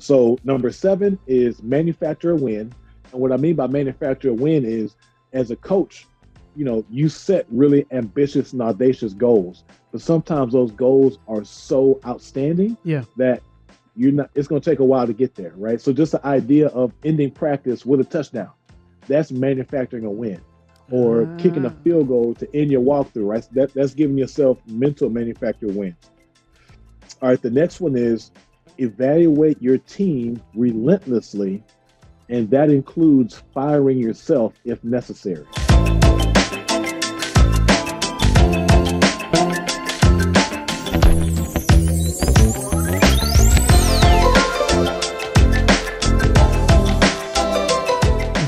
So number seven is manufacture a win. And what I mean by manufacture a win is as a coach, you know, you set really ambitious and audacious goals, but sometimes those goals are so outstanding yeah. that you're not it's going to take a while to get there, right? So just the idea of ending practice with a touchdown, that's manufacturing a win. Or uh. kicking a ah. field goal to end your walkthrough, right? That, that's giving yourself mental manufacture wins. All right, the next one is evaluate your team relentlessly, and that includes firing yourself if necessary.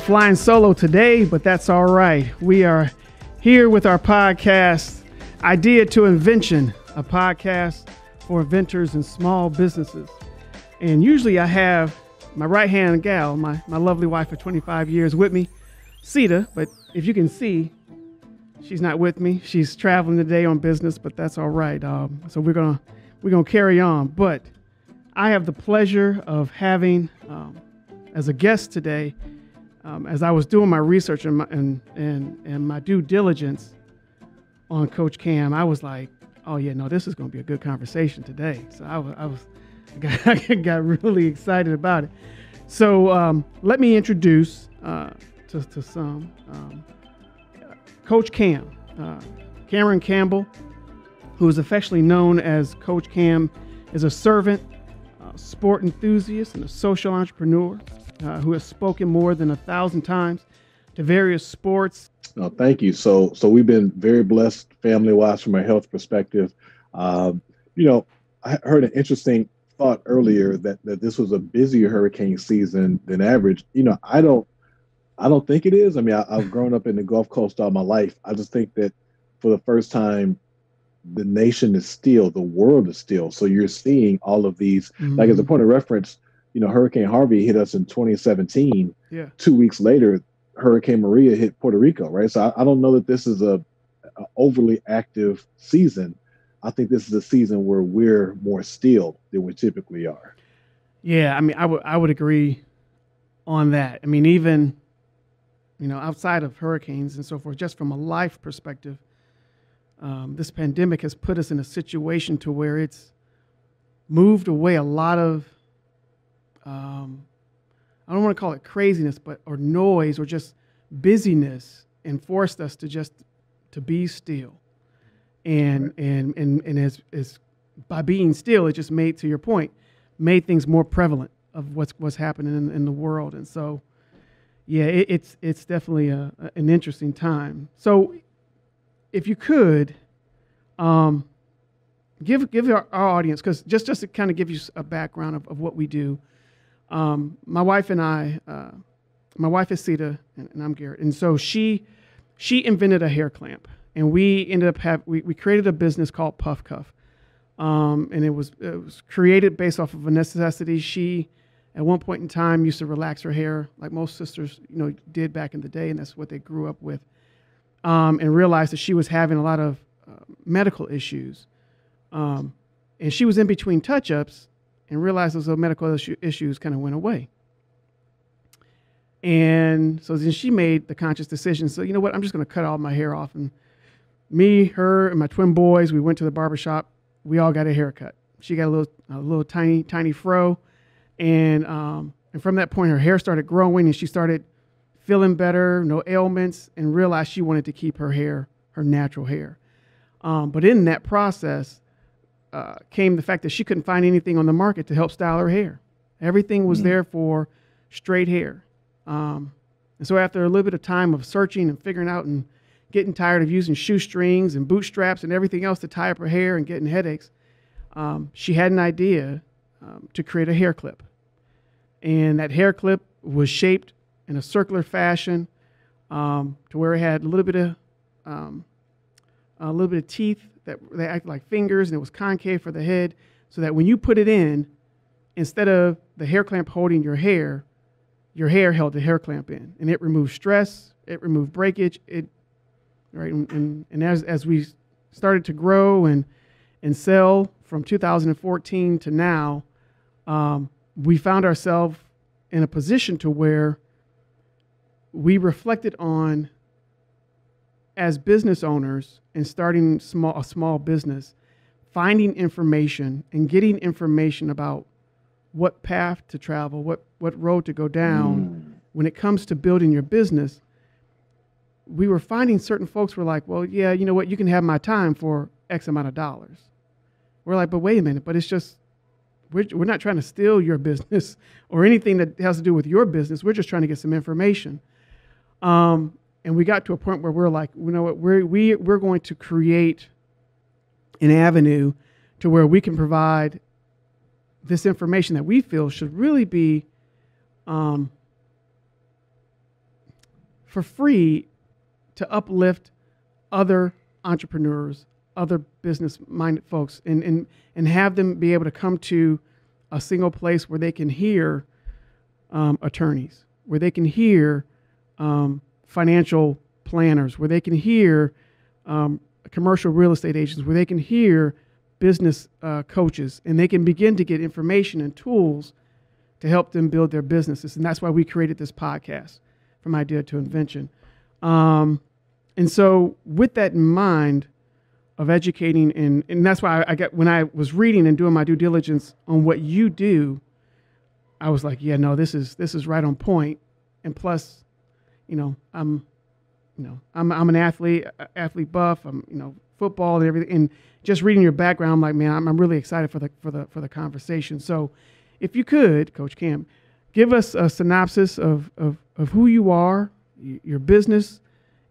flying solo today, but that's all right. We are here with our podcast, Idea to Invention, a podcast for inventors and small businesses. And usually I have my right hand gal, my, my lovely wife for 25 years with me, Sita. But if you can see, she's not with me. She's traveling today on business, but that's all right. Um, so we're gonna we're gonna carry on. But I have the pleasure of having um, as a guest today um, as I was doing my research and my, and, and, and my due diligence on Coach Cam, I was like, oh yeah, no, this is going to be a good conversation today. So I was, I was, got, got really excited about it. So um, let me introduce uh, to, to some um, Coach Cam, uh, Cameron Campbell, who is affectionately known as Coach Cam, is a servant, uh, sport enthusiast, and a social entrepreneur uh, who has spoken more than a thousand times to various sports. Oh, thank you. So, so we've been very blessed family-wise from a health perspective. Uh, you know, I heard an interesting thought earlier that that this was a busier hurricane season than average. You know, I don't, I don't think it is. I mean, I, I've grown up in the Gulf Coast all my life. I just think that for the first time, the nation is still, the world is still. So you're seeing all of these, mm-hmm. like as a point of reference, you know, Hurricane Harvey hit us in 2017. Yeah. Two weeks later, Hurricane Maria hit Puerto Rico, right? So I, I don't know that this is a, a, overly active season. I think this is a season where we're more still than we typically are. Yeah, I mean, I would I would agree on that. I mean, even you know, outside of hurricanes and so forth, just from a life perspective, um, this pandemic has put us in a situation to where it's moved away a lot of um, I don't want to call it craziness, but or noise or just busyness and forced us to just to be still. And right. and and and as as by being still, it just made to your point, made things more prevalent of what's what's happening in, in the world. And so, yeah, it, it's it's definitely a, a, an interesting time. So, if you could, um, give give our, our audience because just just to kind of give you a background of, of what we do um, my wife and I, uh, my wife is Sita and, and, I'm Garrett, and so she she invented a hair clamp, and we ended up have we, we created a business called PuffCuff, um, and it was it was created based off of a necessity. She at one point in time used to relax her hair like most sisters you know did back in the day, and that's what they grew up with, um, and realized that she was having a lot of uh, medical issues, um, and she was in between touch ups and realized those medical issue, issues kind of went away. And so then she made the conscious decision. So, you know what? I'm just going to cut all my hair off. And me, her, and my twin boys, we went to the barber shop. We all got a haircut. She got a little, a little tiny, tiny fro. And, um, and from that point, her hair started growing and she started feeling better, no ailments, and realized she wanted to keep her hair, her natural hair. Um, but in that process, uh, came the fact that she couldn't find anything on the market to help style her hair. Everything was mm. there for straight hair. Um, and so after a little bit of time of searching and figuring out and getting tired of using shoestrings and bootstraps and everything else to tie up her hair and getting headaches, um, she had an idea um, to create a hair clip. And that hair clip was shaped in a circular fashion um, to where it had a little bit of um, a little bit of teeth that they acted like fingers and it was concave for the head so that when you put it in, instead of the hair clamp holding your hair, your hair held the hair clamp in and it removed stress, it removed breakage, it right and, and, and as as we started to grow and and sell from 2014 to now, um, we found ourselves in a position to where we reflected on as business owners and starting small a small business finding information and getting information about what path to travel what what road to go down mm. when it comes to building your business we were finding certain folks were like well yeah you know what you can have my time for x amount of dollars we're like but wait a minute but it's just we're, we're not trying to steal your business or anything that has to do with your business. We're just trying to get some information. Um, and we got to a point where we're like, you know what, we're, we, we're going to create an avenue to where we can provide this information that we feel should really be um, for free to uplift other entrepreneurs other business minded folks and, and, and have them be able to come to a single place where they can hear um, attorneys, where they can hear um, financial planners, where they can hear um, commercial real estate agents, where they can hear business uh, coaches, and they can begin to get information and tools to help them build their businesses. And that's why we created this podcast, From Idea to Invention. Um, and so, with that in mind, of educating and and that's why I, I got when I was reading and doing my due diligence on what you do, I was like, yeah, no, this is this is right on point. And plus, you know, I'm you know, I'm I'm an athlete, athlete buff. I'm you know football and everything. And just reading your background, I'm like, man, I'm, I'm really excited for the for the for the conversation. So, if you could, Coach Cam, give us a synopsis of of of who you are, your business,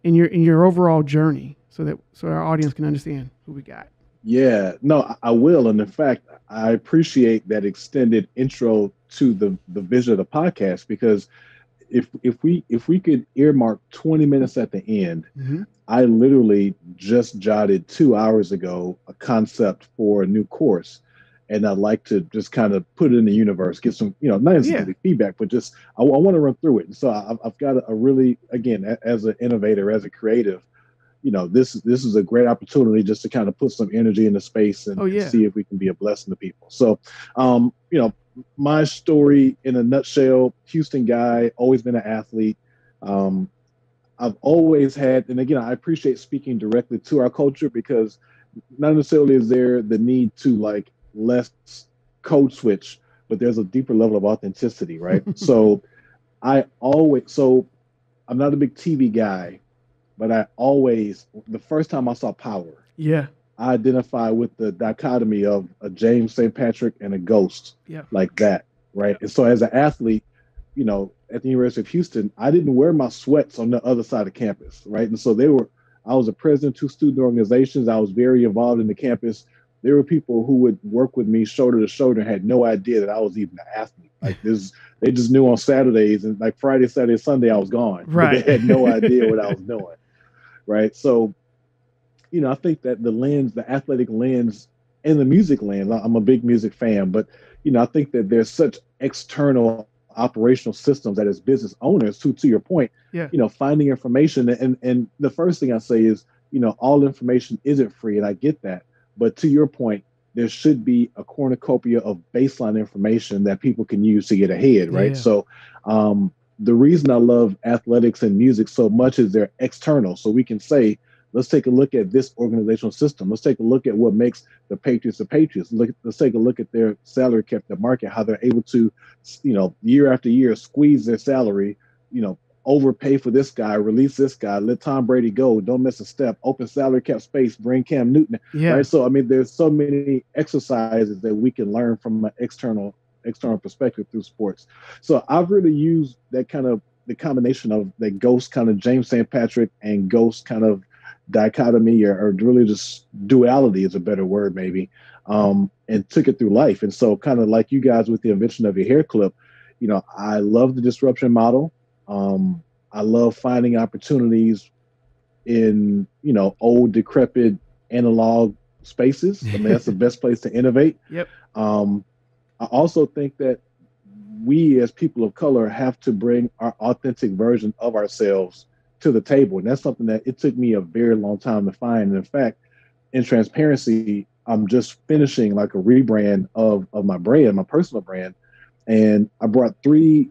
and your in your overall journey so that so our audience can understand who we got. Yeah, no, I will. And in fact, I appreciate that extended intro to the the vision of the podcast because if if we if we could earmark 20 minutes at the end, mm-hmm. I literally just jotted two hours ago a concept for a new course. And I'd like to just kind of put it in the universe, get some, you know, not necessarily yeah. feedback, but just I, I want to run through it. And so I've, I've got a, a really, again, as an innovator, as a creative, you know this is this is a great opportunity just to kind of put some energy into space and, oh, yeah. and see if we can be a blessing to people so um, you know my story in a nutshell houston guy always been an athlete um, i've always had and again i appreciate speaking directly to our culture because not necessarily is there the need to like less code switch but there's a deeper level of authenticity right so i always so i'm not a big tv guy but I always the first time I saw Power, yeah, I identify with the dichotomy of a James St. Patrick and a ghost, yeah, like that, right? And so as an athlete, you know, at the University of Houston, I didn't wear my sweats on the other side of campus, right? And so they were. I was a president of two student organizations. I was very involved in the campus. There were people who would work with me shoulder to shoulder and had no idea that I was even an athlete. Like this, they just knew on Saturdays and like Friday, Saturday, Sunday, I was gone. Right. They had no idea what I was doing right? So, you know, I think that the lens, the athletic lens, and the music lens. I'm a big music fan, but you know, I think that there's such external operational systems that as business owners, to to your point, yeah. you know, finding information and and the first thing I say is, you know, all information isn't free, and I get that. But to your point, there should be a cornucopia of baseline information that people can use to get ahead, right? Yeah. So, um, the reason I love athletics and music so much is they're external. So we can say, let's take a look at this organizational system. Let's take a look at what makes the Patriots the Patriots. Look, let's take a look at their salary cap, the market, how they're able to, you know, year after year squeeze their salary, you know, overpay for this guy, release this guy, let Tom Brady go, don't miss a step, open salary cap space, bring Cam Newton. Yeah. Right. So I mean, there's so many exercises that we can learn from an external external perspective through sports. So I've really used that kind of the combination of the ghost kind of James St. Patrick and ghost kind of dichotomy or, or really just duality is a better word maybe um, and took it through life and so kind of like you guys with the invention of your hair clip you know i love the disruption model um, i love finding opportunities in you know old decrepit analog spaces i mean that's the best place to innovate yep um, I also think that we as people of color have to bring our authentic version of ourselves to the table. And that's something that it took me a very long time to find. And in fact, in transparency, I'm just finishing like a rebrand of, of my brand, my personal brand. and I brought three,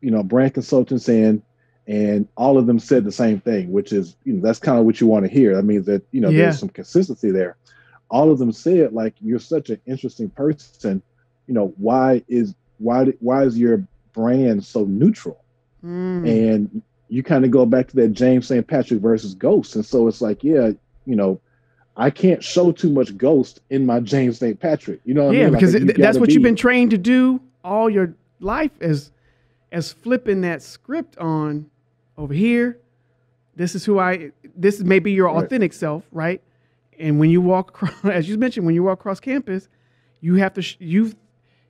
you know, brand consultants in, and all of them said the same thing, which is, you know, that's kind of what you want to hear. That means that you know Yeah. there's some consistency there. All of them said like you're such an interesting person. You know, why is why did- why is your brand so neutral? Mm. and you kind of go back to that James St. Patrick versus Ghost, and so it's like, yeah, you know, I can't show too much Ghost in my James St. Patrick. You know, what I yeah, mean? Like, because you it- that's what you've been trained to do all your life as as flipping that script on over here. This is who I. This is maybe your Right. authentic self, right? And when you walk across, as you mentioned, when you walk across campus, you have to. Sh- you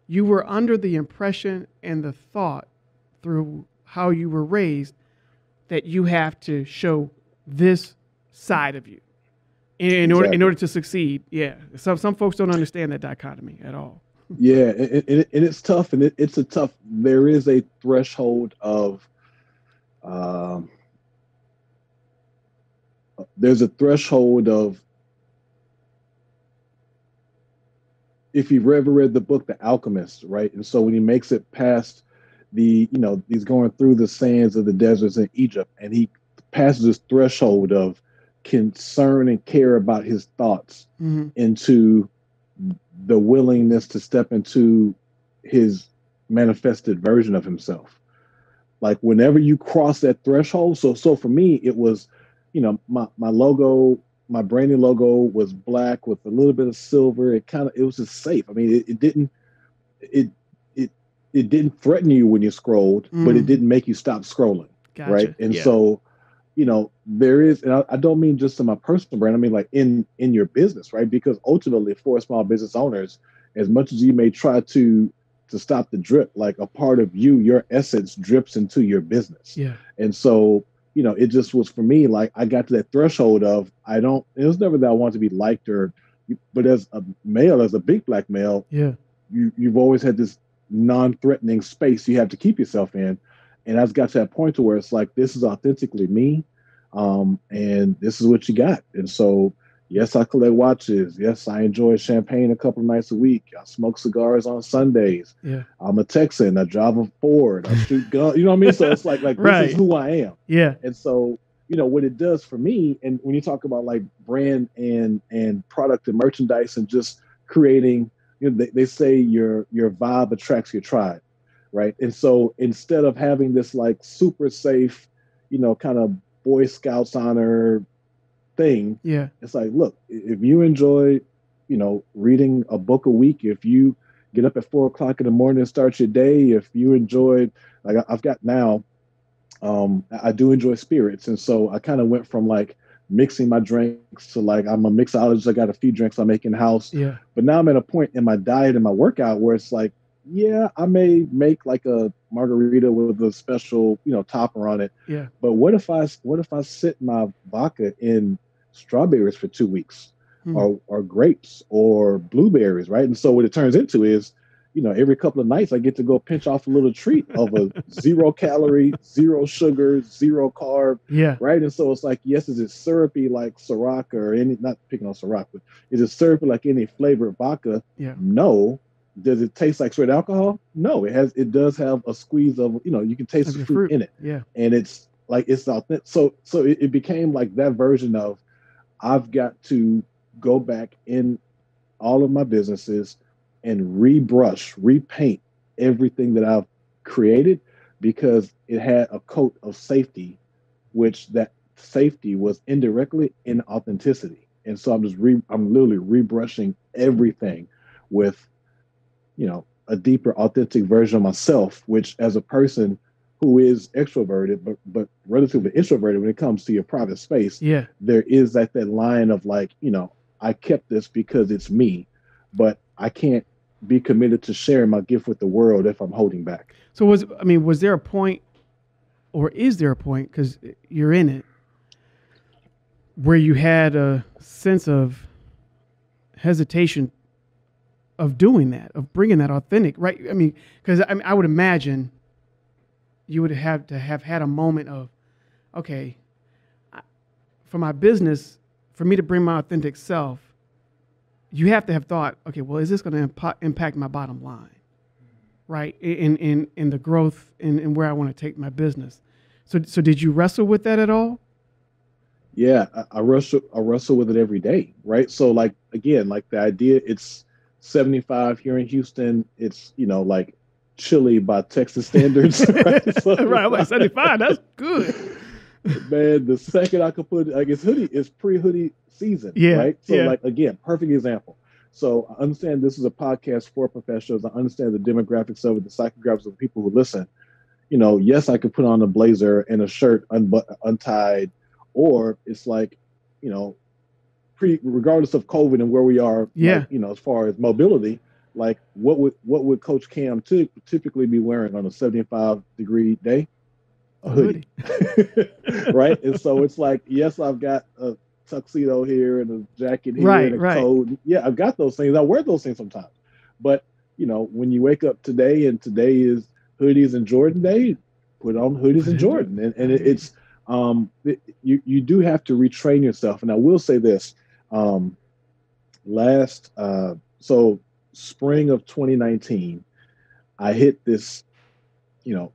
you were under the impression and the thought through how you were raised that you have to show this side of you in, in order in order to succeed. Yeah, some some folks don't understand that dichotomy at all. Yeah, and, and, and it's tough, and it, it's a tough. There is a threshold of, um, there's a threshold of. If you've ever read the book The Alchemist, right, and so when he makes it past the, you know, he's going through the sands of the deserts in Egypt, and he passes this threshold of concern and care about his thoughts hmm into the willingness to step into his manifested version of himself like whenever you cross that threshold so so for me it was you know my my logo my branding logo was black with a little bit of silver it kind of it was just safe i mean it, it didn't it it it didn't threaten you when you scrolled but it Mm. didn't make you stop scrolling Gotcha. right and Yeah. so you know there is and I, I don't mean just in my personal brand i mean like in in your business right? Because ultimately for small business owners as much as you may try to to stop the drip like a part of you your essence drips into your business. Yeah, and so you know it just was for me like i got to that threshold of i don't it was never that i wanted to be liked or but as a male as a big black male yeah, you you've always had this non-threatening space you have to keep yourself in and i've got to that point to where it's like this is authentically me um and this is what you got. And so yes i collect watches. Yes i enjoy champagne a couple of nights a week. I smoke cigars on sundays. Yeah, i'm a texan. I drive a ford. I shoot guns. You know what i mean? So it's like like this is who i am. Yeah, and so, you know, what it does for me, and when you talk about like brand and and product and merchandise and just creating, you know, they, they say your your vibe attracts your tribe, right? And so instead of having this like super safe, you know, kind of Boy Scouts honor thing, yeah, it's like, look, if you enjoy, you know, reading a book a week, if you get up at four o'clock in the morning and start your day, if you enjoy, like I've got now, um, I I do enjoy spirits, and so I kind of went from like mixing my drinks to like I'm a mixologist. I got a few drinks I make in house, yeah, but now I'm at a point in my diet and my workout where it's like, yeah, I may make like a margarita with a special, you know, topper on it. Yeah. But what if I what if I sit my vodka in strawberries for two weeks, Hmm. or or grapes or blueberries, right? And so what it turns into is, you know, every couple of nights I get to go pinch off a little treat of a zero calorie, zero sugar, zero carb, yeah, right? And so it's like, yes, is it syrupy like Ciroc or any? Not picking on Ciroc, but is it syrupy like any flavored vodka? Yeah. No. Does it taste like straight alcohol? No. It has. It does have a squeeze of you know you can taste the fruit, fruit. in it, yeah, and it's like it's authentic. So so it, it became like that version of I've got to go back in all of my businesses and rebrush, repaint everything that I've created because it had a coat of safety, which that safety was indirectly in authenticity. And so I'm just re I'm literally rebrushing everything with, you know, a deeper authentic version of myself, which as a person who is extroverted but but relatively introverted when it comes to your private space, yeah, there is that that line of like, you know, I kept this because it's me, but I can't be committed to sharing my gift with the world if I'm holding back. So was I mean, was there a point, or is there a point because you're in it, where you had a sense of hesitation of doing that, of bringing that authentic, right? I mean, because I, mean, I would imagine you would have to have had a moment of, okay, I- for my business, for me to bring my authentic self, you have to have thought, okay, well, is this going to impact my bottom line? right? In in in the growth and in, in where I want to take my business. So so did you wrestle with that at all? Yeah, I, I wrestle I wrestle with it every day, right? So like again, like the idea it's 75 here in Houston, it's you know like chilly by Texas standards. right, so, right like 75, that's good. Man, the second I could put I guess hoodie is pre-hoodie season. Yeah. Right. So yeah. like again, perfect example. So I understand this is a podcast for professionals. I understand the demographics of it, the psychographics of the people who listen. You know, yes, I could put on a blazer and a shirt unbut- untied, or it's like, you know, pre regardless of COVID and where we are, yeah, like, you know, as far as mobility, like what would what would Coach Cam t- typically be wearing on a 75 degree day? A hoodie, right? and so it's like, yes, I've got a tuxedo here and a jacket here right, and a right. coat. Yeah, I've got those things. I wear those things sometimes. But you know, when you wake up today and today is hoodies and Jordan day, put on hoodies and Jordan. And, and it, it's um it, you you do have to retrain yourself. And I will say this. Um last uh so spring of 2019, I hit this, you know,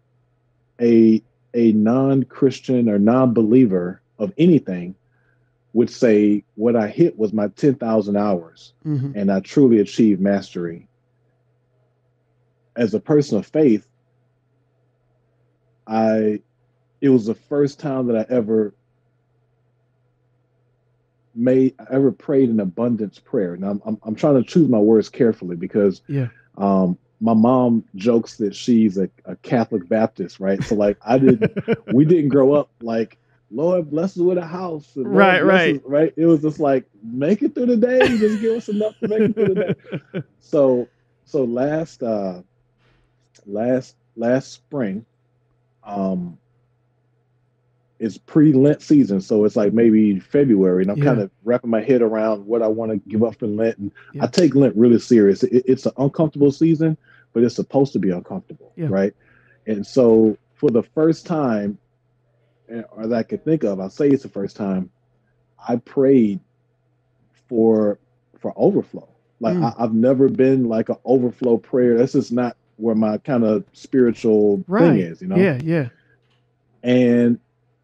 a a non-Christian or non-believer of anything would say what I hit was my 10,000 hours Mhm. and I truly achieved mastery. As a person of faith, I it was the first time that I ever made ever prayed an abundance prayer. Now I'm, I'm, I'm trying to choose my words carefully because Yeah. um, my mom jokes that she's a, a Catholic Baptist, right? So like I didn't we didn't grow up like Lord bless us with a house. and Right, right. us," right. It was just like make it through the day, just give us enough to make it through the day. So so last uh last last spring, um it's pre-Lent season, so it's like maybe February, and I'm Yeah. kind of wrapping my head around what I want to give up for Lent. And Yeah. I take Lent really serious. It, it's an uncomfortable season, but it's supposed to be uncomfortable, Yeah. right? And so, for the first time, eh, or that I could think of, I'll say it's the first time, I prayed for for overflow. Like Mm. I, I've never been like an overflow prayer. This is not where my kind of spiritual Right. thing is, you know Yeah, yeah. and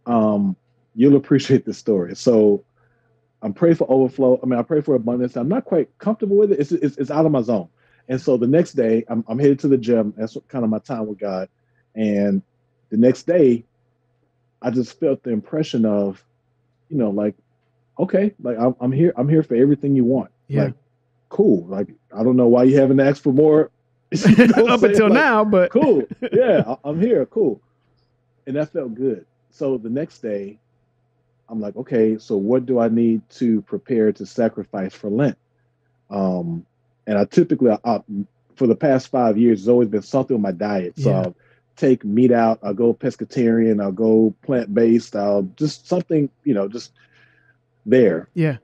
um, you'll appreciate this story. So I'm praying for overflow. I mean, I pray for abundance. I'm not quite comfortable with it. It's, it's, it's out of my zone. And so the next day, I'm, I'm headed to the gym. That's kind of my time with God. And the next day, I just felt the impression of, you know, like, okay, like I'm, I'm here. I'm here for everything you want. Yeah. Like, cool. Like, I don't know why you haven't asked for more. You know Up until Like, now, but cool. Yeah, I'm here. Cool. And that felt good. So the next day, I'm like, okay, so what do I need to prepare to sacrifice for Lent? Um, and I typically, I, for the past five years, it's always been something with my diet. So Yeah. I'll take meat out, I'll go pescatarian, I'll go plant based, I'll just something, you know, just there. yeah.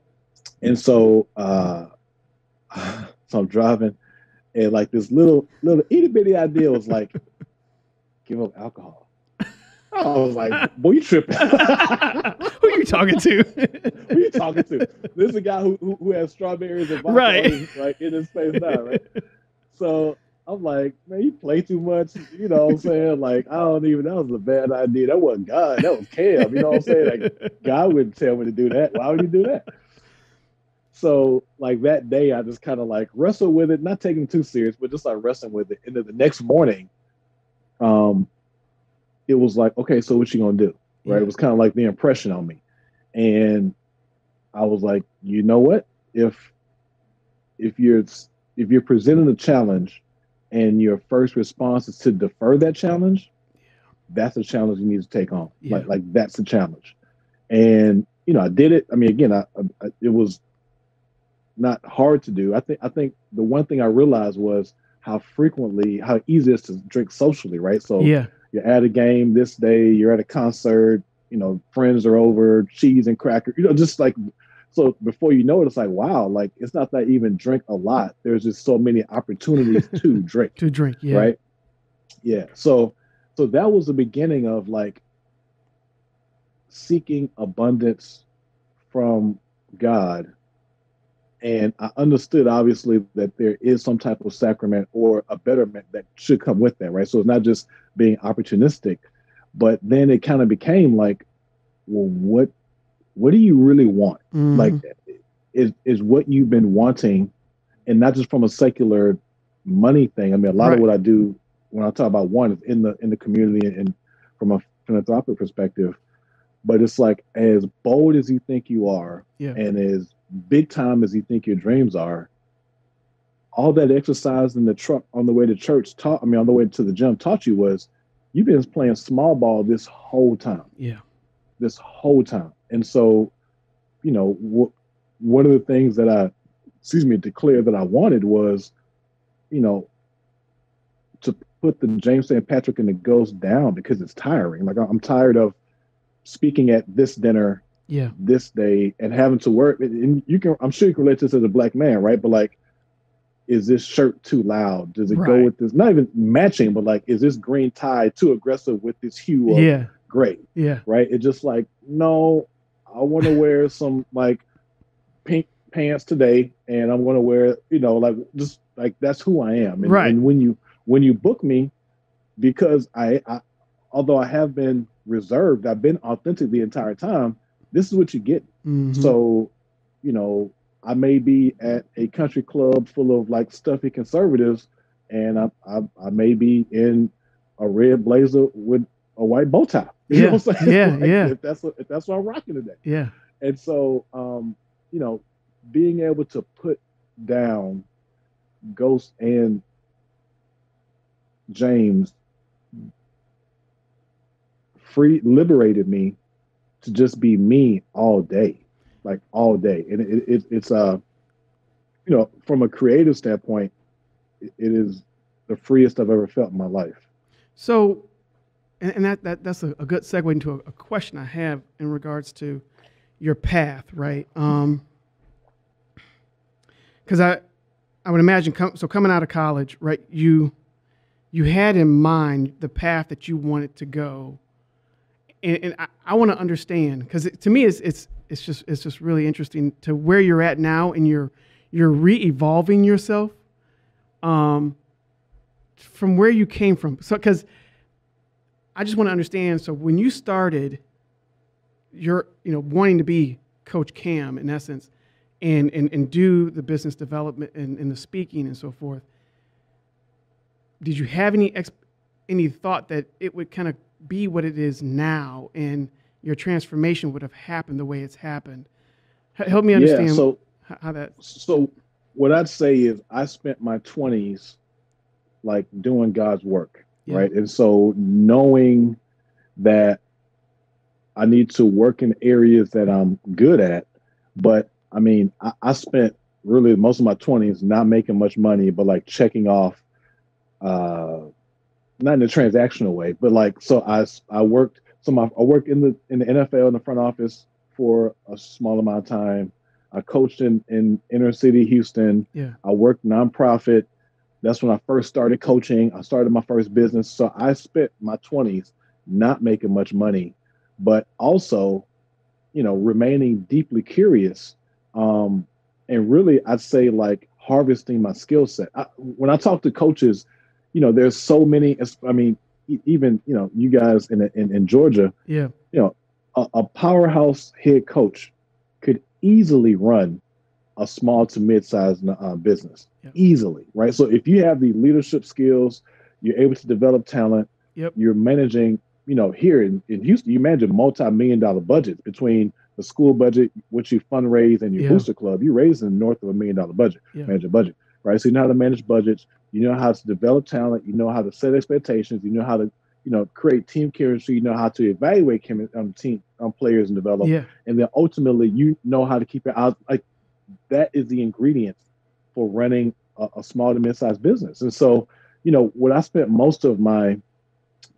And so, uh, so I'm driving, and like this little little itty bitty idea was like, give up alcohol. I was like, boy, you tripping. Who are you talking to? Who are you talking to? This is a guy who who, who has strawberries and vodka Right. his- like in his face now, right? So I'm like, man, you play too much. You know what I'm saying? Like, I don't even. That was a bad idea. That wasn't God. That was Cam. You know what I'm saying? Like, God wouldn't tell me to do that. Why would you do that? So like that day, I just kind of like wrestled with it, not taking it too serious, but just like wrestling with it. And then the next morning, um, it was like, okay, so what you gonna do? Right? Yeah. It was kind of like the impression on me, and I was like, you know what? If if you're if you're presented a challenge, and your first response is to defer that challenge, that's a challenge you need to take on. Yeah. Like like that's the challenge. And you know, I did it. I mean, again, I, I it was not hard to do. I think I think the one thing I realized was how frequently, how easy it is to drink socially, right? So yeah. You're at a game this day, you're at a concert, you know, friends are over, cheese and cracker, you know, just like so before you know it, it's like, wow, like it's not that I even drink a lot. There's just so many opportunities to drink To drink. Yeah. right yeah so so that was the beginning of like seeking abundance from god and I understood obviously that there is some type of sacrament or a betterment that should come with that, right? So it's not just being opportunistic, but then it kind of became like, well, what what do you really want? Mm-hmm. Like is is what you've been wanting, and not just from a secular money thing. I mean, a lot right. of what I do when I talk about one is in the in the community and from a philanthropic perspective. But it's like as bold as you think you are, yeah. and as big time as you think your dreams are, all that exercise in the truck on the way to church taught I mean on the way to the gym taught you was you've been playing small ball this whole time. Yeah. This whole time. And so, you know, what one of the things that I excuse me declared that I wanted was, you know, to put the James St. Patrick and the Ghost down because it's tiring. Like I'm tired of speaking at this dinner yeah. this day and having to work and you can i'm sure you can relate to this as a black man right? But like is this shirt too loud? Does it right. go with this not even matching but like is this green tie too aggressive with this hue of yeah. gray? Yeah. Right? It's just like no i want to wear some like pink pants today and i'm going to wear you know like just like that's who i am. And, right. and when you when you book me because I, I although i have been reserved i've been authentic the entire time this is what you get. Mm-hmm. So, you know, I may be at a country club full of like stuffy conservatives, and I, I, I may be in a red blazer with a white bow tie. You yeah. know what I'm saying? Yeah, like, yeah. If that's what, if that's what I'm rocking today. Yeah. And so, um, you know, being able to put down Ghost and James free liberated me to just be me all day, like all day. And it, it, it's uh, you know, from a creative standpoint, it, it is the freest I've ever felt in my life. So, and, and that, that that's a, a, good segue into a, a, question I have in regards to your path, right? Um, because I, I would imagine, com- so coming out of college, right? You, you had in mind the path that you wanted to go and, and I, I want to understand because to me it's it's it's just it's just really interesting to where you're at now and you're you're re-evolving yourself um, from where you came from. So because I just want to understand. So when you started, you're you know wanting to be Coach Cam in essence, and and and do the business development and, and the speaking and so forth. Did you have any ex- any thought that it would kind of be what it is now and your transformation would have happened the way it's happened. Help me understand yeah, so, how that. So, what I'd say is I spent my 20s like doing God's work, yeah. right? And so, knowing that I need to work in areas that I'm good at, but I mean, I, I spent really most of my 20s not making much money, but like checking off uh, not in a transactional way, but like so I I worked so my I worked in the in the NFL in the front office for a small amount of time. I coached in in inner city Houston. Yeah. I worked nonprofit. That's when I first started coaching. I started my first business. So I spent my 20s not making much money, but also, you know, remaining deeply curious. Um, and really, I'd say like harvesting my skill set. I, when I talk to coaches, you know, there's so many. As I mean, even you know, you guys in in, in Georgia, yeah, you know, a, a powerhouse head coach could easily run a small to mid-sized uh, business yep. easily, right? So if you have the leadership skills, you're able to develop talent. Yep. You're managing, you know, here in, in Houston, you manage a multi-million dollar budget between the school budget, which you fundraise, and your yeah. booster club. You raise in north of a million dollar budget, yeah. manage a budget, right? So you know how to manage budgets. You know how to develop talent. You know how to set expectations. You know how to, you know, create team chemistry. You know how to evaluate um, team um, players and develop. Yeah. And then ultimately, you know how to keep it out. Like that is the ingredients for running a, a small to mid-sized business. And so, you know, what I spent most of my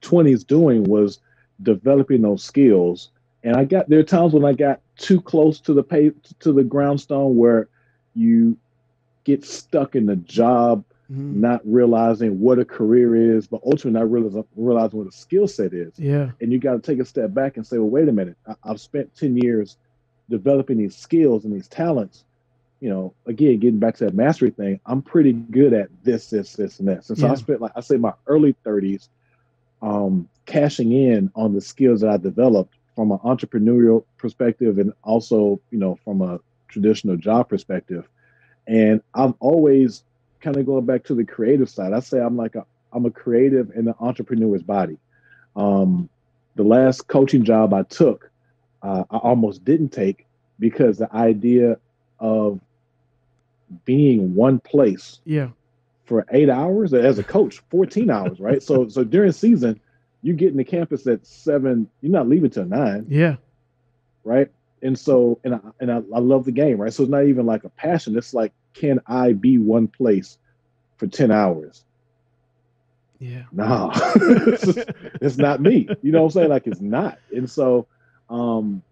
20s doing was developing those skills. And I got there are times when I got too close to the pay to the groundstone where you get stuck in the job mm-hmm. not realizing what a career is, but ultimately not realizing, realizing what a skill set is. Yeah. And you got to take a step back and say, well, wait a minute. I, I've spent 10 years developing these skills and these talents. you know, again, getting back to that mastery thing, I'm pretty good at this, this, this, and this. And so yeah. I spent like I say my early 30s um, cashing in on the skills that I developed from an entrepreneurial perspective and also, you know, from a traditional job perspective. And I've always kind of going back to the creative side. I say I'm like a I'm a creative in the entrepreneur's body. Um, the last coaching job I took, uh, I almost didn't take because the idea of being one place yeah. for eight hours as a coach 14 hours right? So so during season you get in the campus at seven you're not leaving till nine. Yeah. Right? And so and I, and I, I love the game right? So it's not even like a passion. It's like can i be one place for 10 hours yeah no it's, it's not me you know what i'm saying like it's not and so um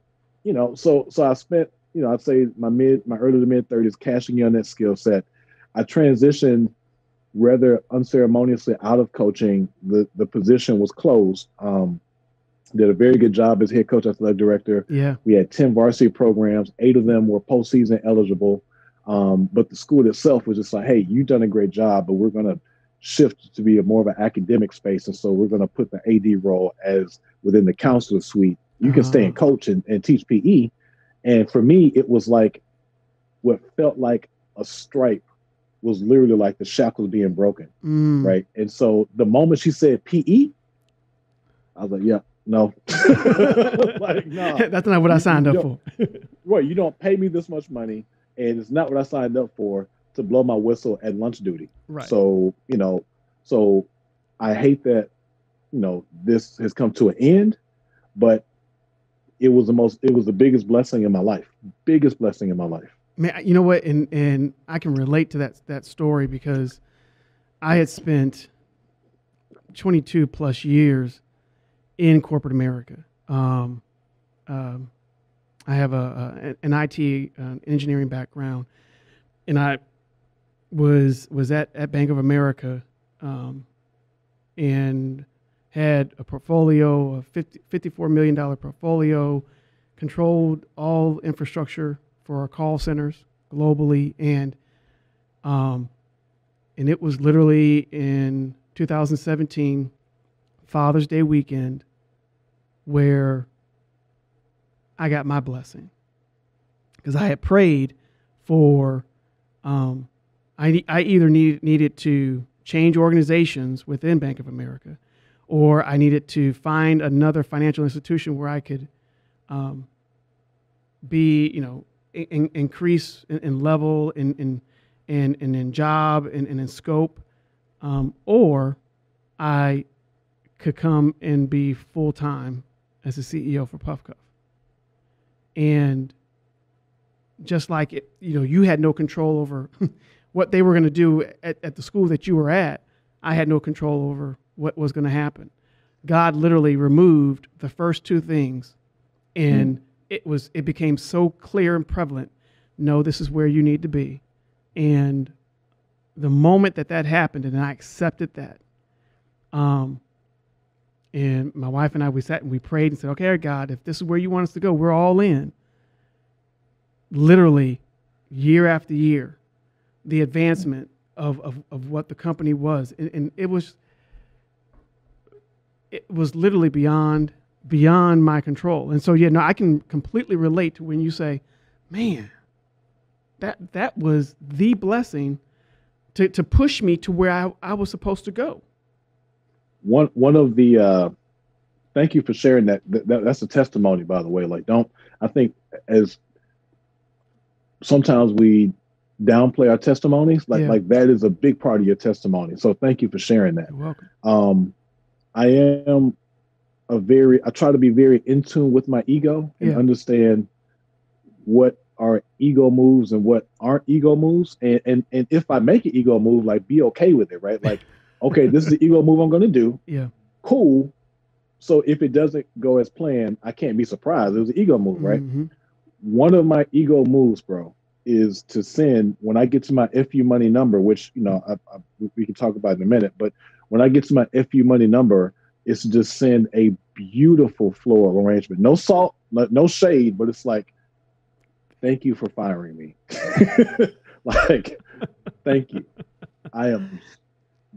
you know so so i spent you know, I'd say my mid, my early to mid 30s, cashing in on that skill set. I transitioned rather unceremoniously out of coaching. The the position was closed. Um, did a very good job as head coach, athletic director. Yeah, we had ten varsity programs. Eight of them were postseason eligible. Um, but the school itself was just like, hey, you've done a great job, but we're going to shift to be a more of an academic space, and so we're going to put the AD role as within the counselor suite. You uh-huh. can stay and uh-huh. coach and, and teach PE, and for me, it was like what felt like a stripe was literally like the shackles being broken. Mm. Right. And so the moment she said PE, I was like, yeah, no. like, no. That's not what I signed up for. right. You don't pay me this much money, and it's not what I signed up for to blow my whistle at lunch duty. Right. So, you know, so I hate that, you know, this has come to an end, but it was the most it was the biggest blessing in my life biggest blessing in my life man you know what and and i can relate to that that story because i had spent 22 plus years in corporate america um, um, i have a, a an it uh, engineering background and i was was at, at bank of america um, and had a portfolio of 50, $54 million portfolio, controlled all infrastructure for our call centers globally. And, um, and it was literally in 2017, Father's Day weekend, where I got my blessing. Because I had prayed for, um, I, I either need, needed to change organizations within Bank of America or I needed to find another financial institution where I could um, be, you know, in, increase in, in, level, in, in, in, in, in job, and in, in, scope, um, or I could come and be full time as a CEO for PuffCuff. And just like it, you know, you had no control over what they were going to do at, at the school that you were at. I had no control over what was going to happen. God literally removed the first two things, and mm. it was it became so clear and prevalent. No, this is where you need to be, and the moment that that happened, and I accepted that, um, and my wife and I we sat and we prayed and said, "Okay, God, if this is where you want us to go, we're all in." Literally, year after year, the advancement of of, of what the company was, and, and it was it was literally beyond beyond my control. And so yeah, no, I can completely relate to when you say, "Man, that that was the blessing to to push me to where I, I was supposed to go." One one of the uh thank you for sharing that. that. That's a testimony by the way. Like don't I think as sometimes we downplay our testimonies like yeah. like that is a big part of your testimony so thank you for sharing that You're welcome um I am a very I try to be very in tune with my ego and yeah. understand what are ego moves and what aren't ego moves. And and and if I make an ego move, like be okay with it, right? Like, okay, this is the ego move I'm gonna do. Yeah. Cool. So if it doesn't go as planned, I can't be surprised. It was an ego move, right? Mm-hmm. One of my ego moves, bro, is to send when I get to my FU money number, which you know I, I, we can talk about in a minute, but when I get to my FU money number, it's to just send a beautiful floral arrangement. No salt, no shade, but it's like thank you for firing me. like, thank you. I am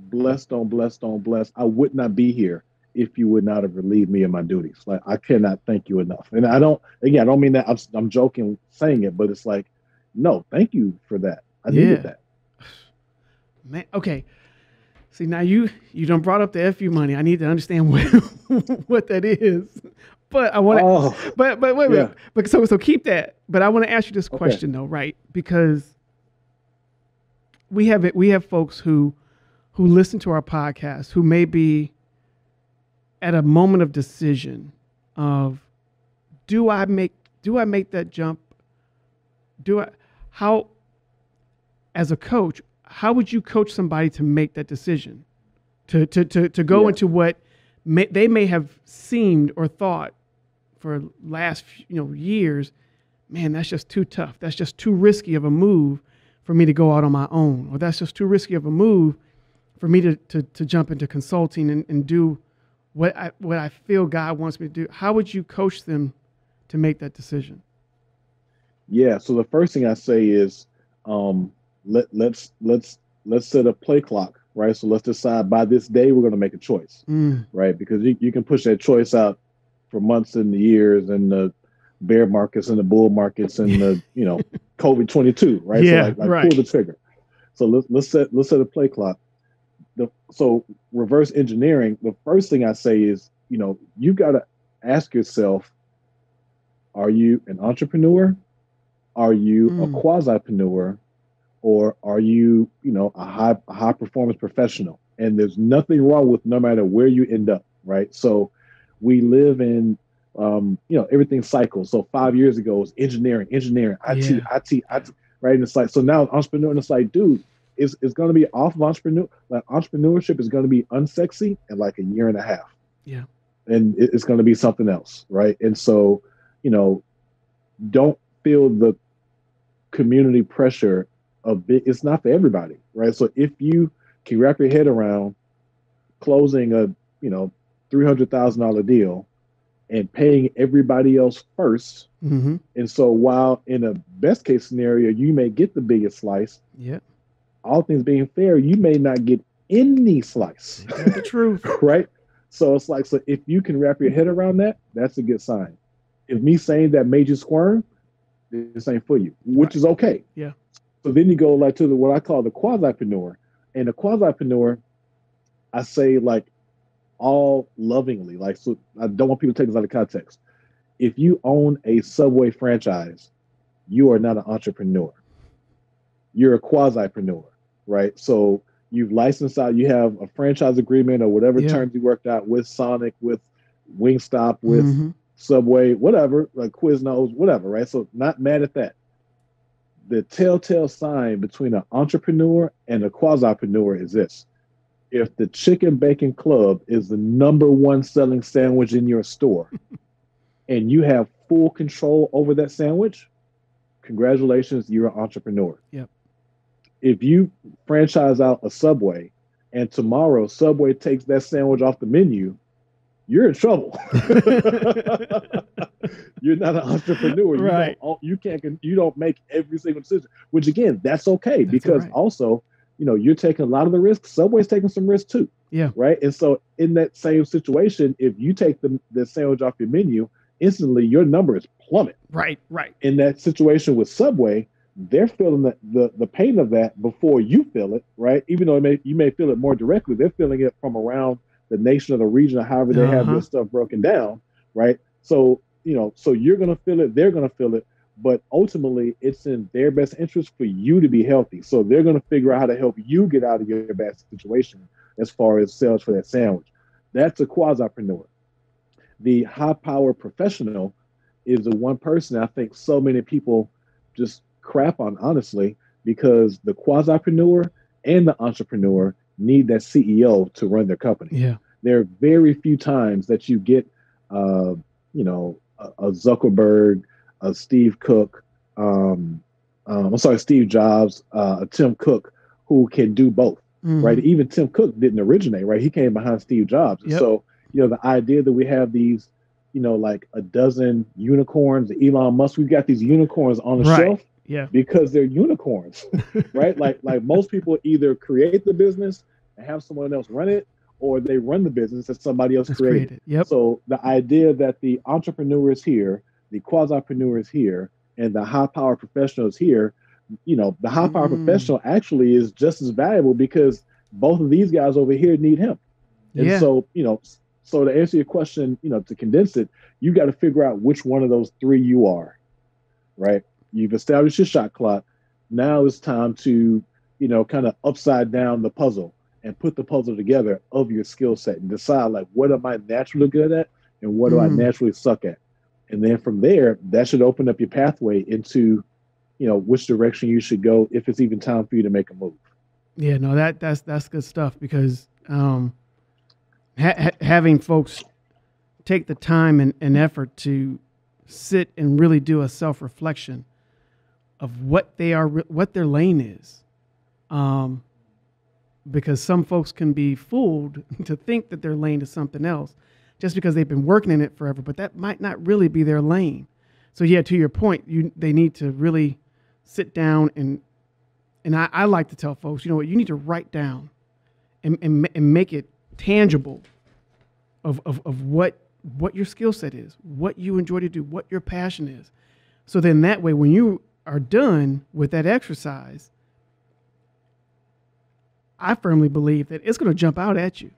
blessed on blessed on blessed. I would not be here if you would not have relieved me of my duties. Like I cannot thank you enough. And I don't again, I don't mean that I'm, I'm joking saying it, but it's like, no, thank you for that. I yeah. needed that. Man, okay. See now you you don't brought up the fu money. I need to understand what what that is. But I want to. Oh, but but wait yeah. wait. But so so keep that. But I want to ask you this question okay. though, right? Because we have it. We have folks who who listen to our podcast who may be at a moment of decision of do I make do I make that jump? Do I how as a coach, how would you coach somebody to make that decision? To to to, to go yeah. into what may, they may have seemed or thought for last you know years, man, that's just too tough. That's just too risky of a move for me to go out on my own, or that's just too risky of a move for me to to, to jump into consulting and, and do what I what I feel God wants me to do. How would you coach them to make that decision? Yeah. So the first thing I say is um, let let's let's let's set a play clock, right? So let's decide by this day we're going to make a choice, mm. right? Because you, you can push that choice out for months and years and the bear markets and the bull markets and the you know COVID twenty two, right? Yeah, so like, like right. pull the trigger. So let's let's set let's set a play clock the so reverse engineering, the first thing I say is, you know, you got to ask yourself, are you an entrepreneur? Are you mm. a quasipreneur? Or are you, you know, a high a high performance professional? And there's nothing wrong with no matter where you end up, right? So we live in um, you know, everything cycles. So five years ago it was engineering, engineering, IT, yeah. IT, IT, right? And it's like, so now entrepreneur, and it's like, dude, is is going to be off of entrepreneur. Like entrepreneurship is going to be unsexy in like a year and a half. Yeah, and it's going to be something else, right? And so, you know, don't feel the community pressure of it. It's not for everybody, right? So if you can wrap your head around closing a you know three hundred thousand dollar deal and paying everybody else 1st mm-hmm. And so while in a best case scenario, you may get the biggest slice. Yeah all things being fair, you may not get any slice. the truth. right? So it's like, so if you can wrap your head around that, that's a good sign. If me saying that made you squirm, this ain't for you, which right. is okay. Yeah. So then you go like to the what I call the quasipreneur. And the quasipreneur, I say like all lovingly, like so I don't want people to take this out of context. If you own a subway franchise, you are not an entrepreneur. You're a quasipreneur right? So you've licensed out, you have a franchise agreement or whatever yeah. terms you worked out with Sonic, with Wingstop, with mm-hmm. Subway, whatever, like Quiznos, whatever, right? So not mad at that. The telltale sign between an entrepreneur and a quasipreneur is this. If the chicken bacon club is the number one selling sandwich in your store and you have full control over that sandwich, congratulations, you're an entrepreneur. Yep if you franchise out a Subway and tomorrow Subway takes that sandwich off the menu, you're in trouble. you're not an entrepreneur. Right. You, you can't you don't make every single decision. Which again, that's okay that's because right. also, you know, you're taking a lot of the risk. Subway's taking some risk too. Yeah. Right. And so in that same situation, if you take the, the sandwich off your menu, instantly your numbers plummet. Right, right. In that situation with Subway, they're feeling the, the, the pain of that before you feel it, right? Even though may, you may feel it more directly, they're feeling it from around the nation or the region or however they uh-huh. have this stuff broken down, right? So, you know, so you're going to feel it, they're going to feel it, but ultimately it's in their best interest for you to be healthy. So they're going to figure out how to help you get out of your bad situation as far as sales for that sandwich. That's a quasipreneur. The high power professional is the one person I think so many people just crap on, honestly, because the quasipreneur and the entrepreneur need that CEO to run their company. Yeah. There are very few times that you get, uh, you know, a, a, Zuckerberg, a Steve Cook, um, um, I'm sorry, Steve Jobs, uh, a Tim Cook, who can do both, mm-hmm. right? Even Tim Cook didn't originate, right? He came behind Steve Jobs. Yep. So, you know, the idea that we have these you know, like a dozen unicorns. Elon Musk, we've got these unicorns on the Right. shelf Yeah. because they're unicorns, right? Like like most people either create the business and have someone else run it, or they run the business that somebody else That's created. created. Yep. So the idea that the entrepreneur is here, the quasipreneur is here, and the high power professional is here, you know, the high power Mm. professional actually is just as valuable because both of these guys over here need him. And Yeah. so, you know, so to answer your question, you know, to condense it, you got to figure out which one of those three you are, right? You've established your shot clock. Now it's time to, you know, kind of upside down the puzzle and put the puzzle together of your skill set and decide like what am I naturally good at and what do I Mm. naturally suck at. And then from there, that should open up your pathway into, you know, which direction you should go if it's even time for you to make a move. Yeah, no, that that's that's good stuff because um, ha- ha- having folks take the time and, and effort to sit and really do a self reflection of what they are, what their lane is, um, because some folks can be fooled to think that their lane is something else just because they've been working in it forever, but that might not really be their lane. So yeah, to your point, you they need to really sit down and and I, I like to tell folks, you know what, you need to write down and, and, and make it tangible of, of, of what what your skill set is, what you enjoy to do, what your passion is. So then that way, when you are done with that exercise, I firmly believe that it's going to jump out at you.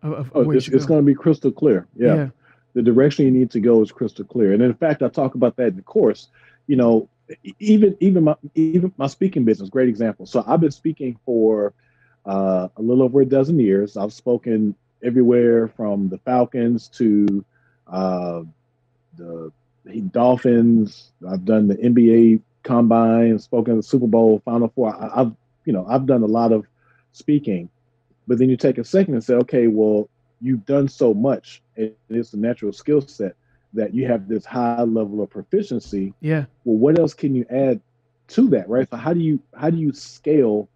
Of, of Oh, it's, it's going to be crystal clear. yeah. the direction you need to go is crystal clear. And in fact, I talk about that in the course. You know, even even my even my speaking business, great example. So I've been speaking for uh, a little over a dozen years. I've spoken everywhere from the Falcons to uh, the Dolphins. I've done the NBA Combine, spoken the Super Bowl, Final Four. I, I've you know I've done a lot of speaking, but then you take a second and say, okay, well, you've done so much, and it's a natural skill set that you have this high level of proficiency. Yeah. Well, what else can you add to that, right? So how do you how do you scale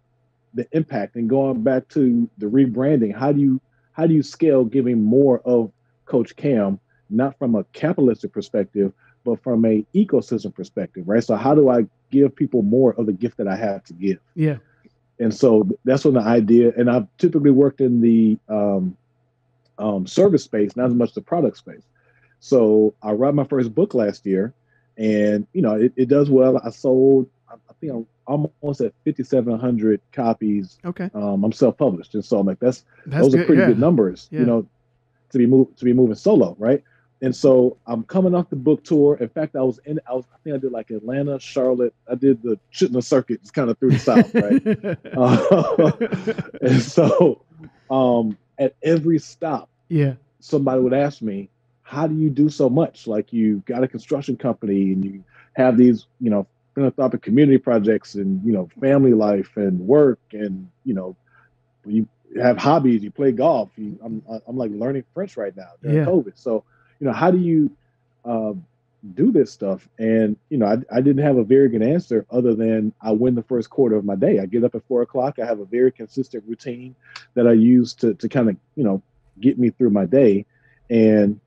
the impact? And going back to the rebranding, how do you how do you scale giving more of Coach Cam, not from a capitalistic perspective, but from a ecosystem perspective, right? So how do I give people more of the gift that I have to give? Yeah. and so that's when the idea and i've typically worked in the um, um, service space not as much the product space so i wrote my first book last year and you know it, it does well i sold i think i'm almost at 5700 copies Okay. um, i'm self-published and so i'm like that's That's those good. are pretty yeah. good numbers Yeah. you know to be move to be moving solo right and so i'm coming off the book tour in fact i was in i was i think i did like atlanta charlotte i did the chitlin circuit just kind of through the south right uh, and so um, at every stop, yeah. somebody would ask me, How do you do so much? Like you got a construction company and you have these, you know, philanthropic community projects and, you know, family life and work and, you know, you have hobbies, you play golf. You, I'm, I'm like learning French right now during Yeah. COVID. So, you know, how do you uh, do this stuff? And, you know, I, I didn't have a very good answer other than I win the first quarter of my day. I get up at four o'clock. I have a very consistent routine that I use to, to kind of, you know, get me through my day. And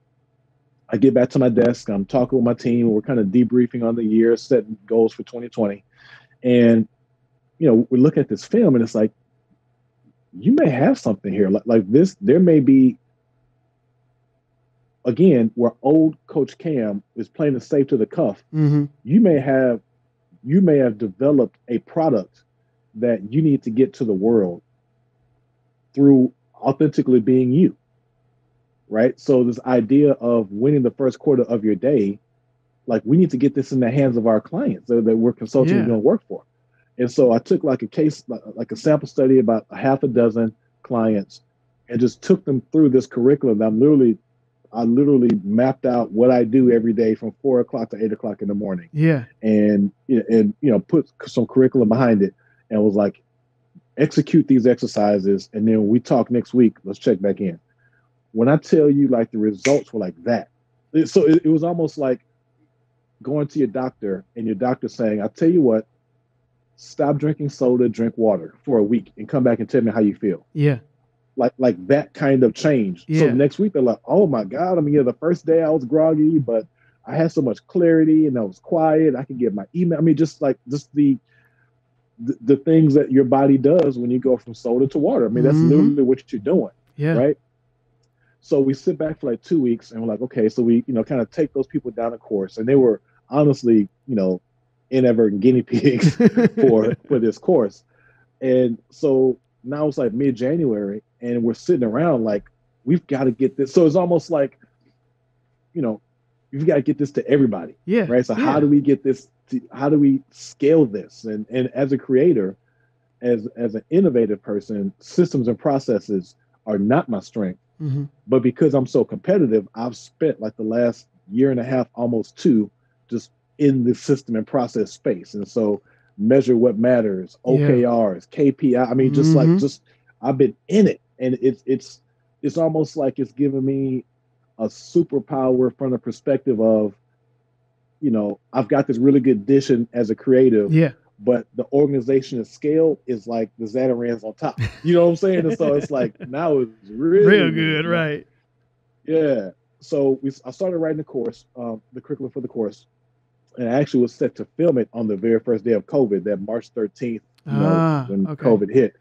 I get back to my desk. I'm talking with my team. We're kind of debriefing on the year, setting goals for 2020. And, you know, we look at this film and it's like, you may have something here. Like, like this, there may be, again, where old Coach Cam is playing it safe to the cuff. hmm You may have, you may have developed a product that you need to get to the world through authentically being you. Right. So this idea of winning the first quarter of your day, like we need to get this in the hands of our clients that, that we're consulting Yeah. and going to work for. And so I took like a case, like, like a sample study, about a half a dozen clients, and just took them through this curriculum. That I'm literally, I literally mapped out what I do every day from four o'clock to eight o'clock in the morning Yeah. and and you know put some curriculum behind it and was like execute these exercises and then we talk next week let's check back in when i tell you like the results were like that it- so it, it was almost like going to your doctor and your doctor saying i tell you what stop drinking soda drink water for a week and come back and tell me how you feel Yeah. Like like that kind of change. Yeah. So next week they're like, oh my god, I mean, yeah, the first day I was groggy, but I had so much clarity and I was quiet. I could get my email. I mean, just like just the the, the things that your body does when you go from soda to water. I mean, that's Mhm. literally what you're doing, Yeah. right? So we sit back for like two weeks and we're like, okay, so we, you know, kind of take those people down a course. And they were honestly, you know, inadvertent guinea pigs for for this course. And so now it's like mid-January and we're sitting around like we've got to get this. So it's almost like, you know, you've got to get this to everybody, yeah. right? So yeah. how do we get this to, how do we scale this? And and as a creator, as as an innovative person, systems and processes are not my strength. Mhm. But because I'm so competitive, I've spent like the last year and a half, almost two, just in the system and process space. And so measure what matters, Yeah. OKRs, KPI. I mean, just like Mhm. just I've been in it. And it's it's it's almost like it's given me a superpower from the perspective of, you know, I've got this really good dish in- as a creative, Yeah. but the organization and scale is like the Zatarain's on top. You know what I'm saying? And so it's like now it's really Real good, right? yeah. So we, I started writing the course, um, the curriculum for the course, and I actually was set to film it on the very first day of COVID, that March 13th, you know, Ah, when okay. COVID hit.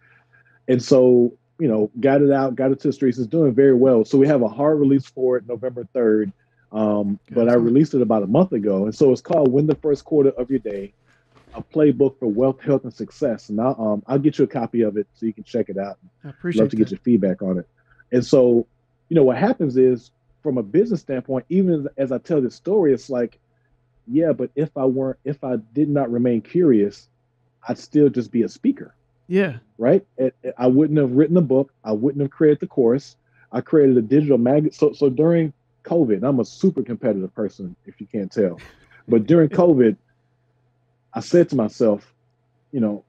And so, you know, got it out, got it to the streets. It's doing very well. So we have a hard release for it November 3rd. Um, but I released it about a month ago. And so it's called Win the First Quarter of Your Day, a playbook for wealth, health, and success. And I'll, um, I'll get you a copy of it so you can check it out I appreciate love to get your feedback on it. And so, you know, what happens is from a business standpoint, even as I tell this story, it's like, yeah, but if I weren't, if I did not remain curious, I'd still just be a speaker, Yeah. right? It- it- I wouldn't have written the book. I wouldn't have created the course. I created a digital magazine. So, so during COVID, I'm a super competitive person, if you can't tell. But during COVID, I said to myself, you know,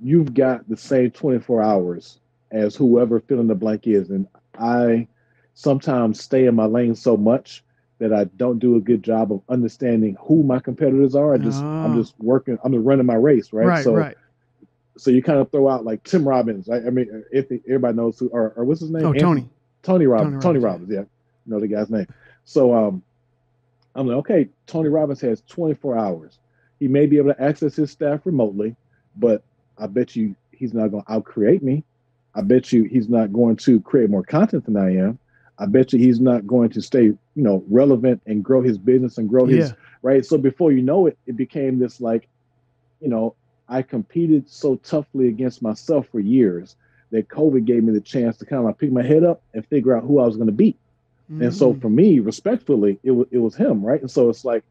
you've got the same 24 hours as whoever fill in the blank is. And I sometimes stay in my lane so much that I don't do a good job of understanding who my competitors are. I just I'm Ah. just working, I'm just running my race, right? Right. so Right. so you kind of throw out like Tim Robbins. I, I mean, if everybody knows who or, or what's his name? Oh, Anthony- Tony. Tony Robbins. Tony Tony Robbins, Robbins, yeah. You know the guy's name. So um I'm like, okay, Tony Robbins has 24 hours. He may be able to access his staff remotely, but I bet you he's not going to outcreate me. I bet you he's not going to create more content than I am. I bet you he's not going to stay, you know, relevant and grow his business and grow his Yeah. right. So before you know it, it became this like, you know, I competed so toughly against myself for years that COVID gave me the chance to kind of like pick my head up and figure out who I was going to beat. And so Mhm. for me, respectfully, it was it was him, right? And so it's like,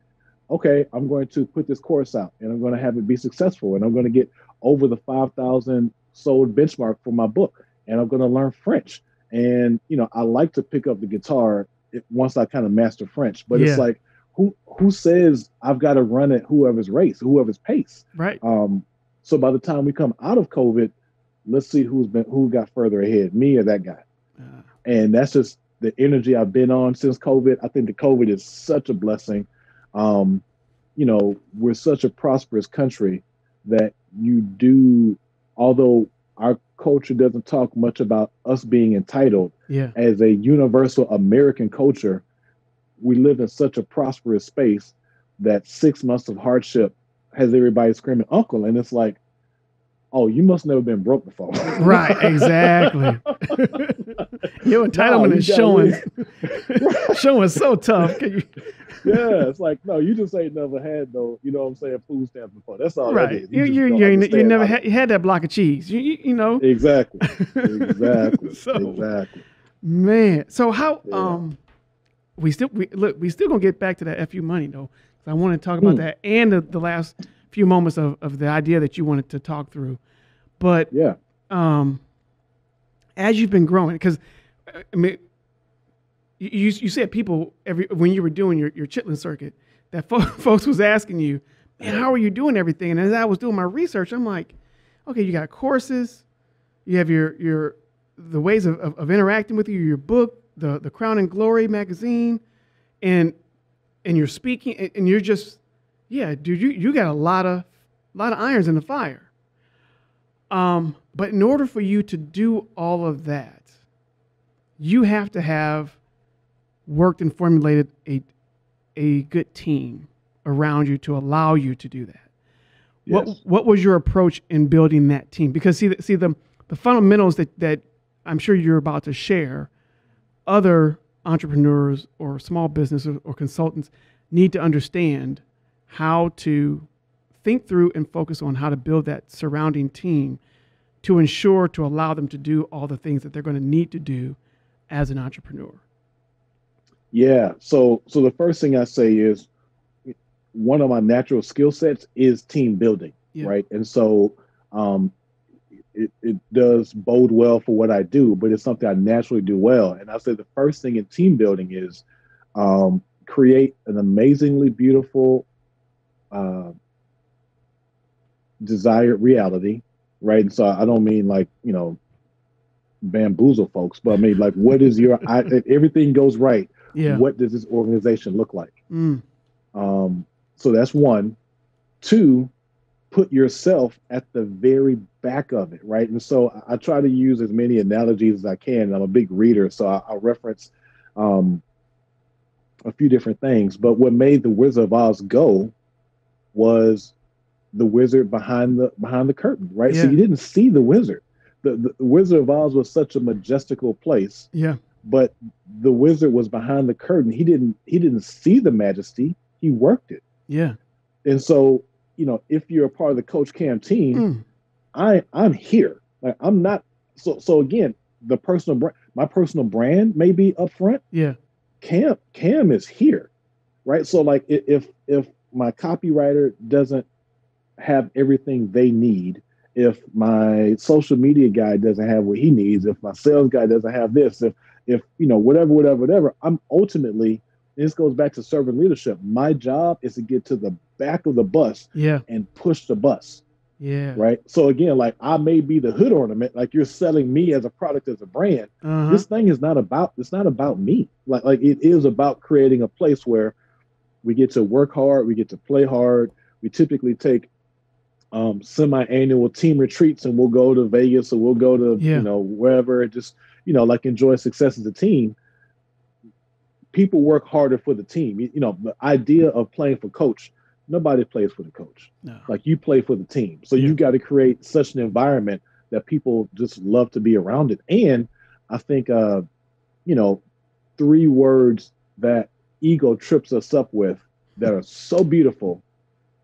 okay, I'm going to put this course out and I'm going to have it be successful and I'm going to get over the 5,000 sold benchmark for my book and I'm going to learn French. And you know, I like to pick up the guitar it- once I kind of master French, but Yeah. it's like who who says I've got to run at whoever's race, whoever's pace. right. Um, so by the time we come out of COVID, let's see who's been who got further ahead, me or that guy Uh, and that's just the energy I've been on since COVID. I think the COVID is such a blessing. Um, you know, we're such a prosperous country that you do, although our culture doesn't talk much about us being entitled yeah. as a universal American culture, we live in such a prosperous space that six months of hardship has everybody screaming uncle, and it's like, oh, you must never been broke before. Right. Exactly. Your entitlement you is showing showing so tough. Can you, yeah, it's like no, you just ain't never had no, you know what I'm saying, food stamps before. That's all. that right. You you you, you never had you had that block of cheese. You you, you know. exactly, exactly, so exactly. man, so how Yeah. um we still we look we still gonna get back to that fu money though. I want to talk about Hmm. that and the, the last few moments of, of the idea that you wanted to talk through. But Yeah, um, as you've been growing, because I mean, you you said people every when you were doing your your chitlin circuit that fo- folks was asking you, man, how are you doing everything? And as I was doing my research, I'm like, okay, you got courses, you have your your the ways of, of, of interacting with you, your book, the the Crown and Glory magazine, and and you're speaking, and, and you're just, yeah, dude, you you got a lot of lot of irons in the fire. Um, but in order for you to do all of that, you have to have worked and formulated a a good team around you to allow you to do that. What Yes. what was your approach in building that team? Because see the- see the the fundamentals that that I'm sure you're about to share, other entrepreneurs or small businesses or consultants need to understand how to think through and focus on how to build that surrounding team to ensure to allow them to do all the things that they're going to need to do as an entrepreneur. Yeah. So so the first thing I say is one of my natural skill sets is team building, Yeah. right? And so um it, it does bode well for what I do, but it's something I naturally do well. And I say the first thing in team building is um, create an amazingly beautiful uh, desired reality, right? And so I don't mean like, you know, bamboozle folks, but I mean like what is your I, if everything goes right, Yeah. what does this organization look like? Mm. Um, so that's one. Two, put yourself at the very back of it, right? And so I, I try to use as many analogies as I can. I'm a big reader, so I, I'll reference um, a few different things. But what made the Wizard of Oz go was the wizard behind the behind the curtain, right? So you didn't see the wizard. The, the Wizard of Oz was such a majestical place Yeah. But the wizard was behind the curtain he didn't he didn't see the majesty he worked it Yeah. and so you know if you're a part of the coach cam team Mm. i i'm here like i'm not so so again the personal brand my personal brand may be up front Yeah. cam cam is here right so like if if my copywriter doesn't have everything they need if my social media guy doesn't have what he needs if my sales guy doesn't have this if if you know whatever whatever whatever i'm ultimately this goes back to servant leadership my job is to get to the back of the bus Yeah. and push the bus Yeah. right so again like i may be the hood ornament like you're selling me as a product as a brand Uh-huh. this thing is not about it's not about me like like it is about creating a place where we get to work hard we get to play hard we typically take um semi-annual team retreats and we'll go to vegas or we'll go to Yeah. you know wherever and just you know like enjoy success as a team people work harder for the team you, you know the idea of playing for coach nobody plays for the coach no. like you play for the team so Yeah. you got to create such an environment that people just love to be around it and i think uh you know three words that ego trips us up with that are so beautiful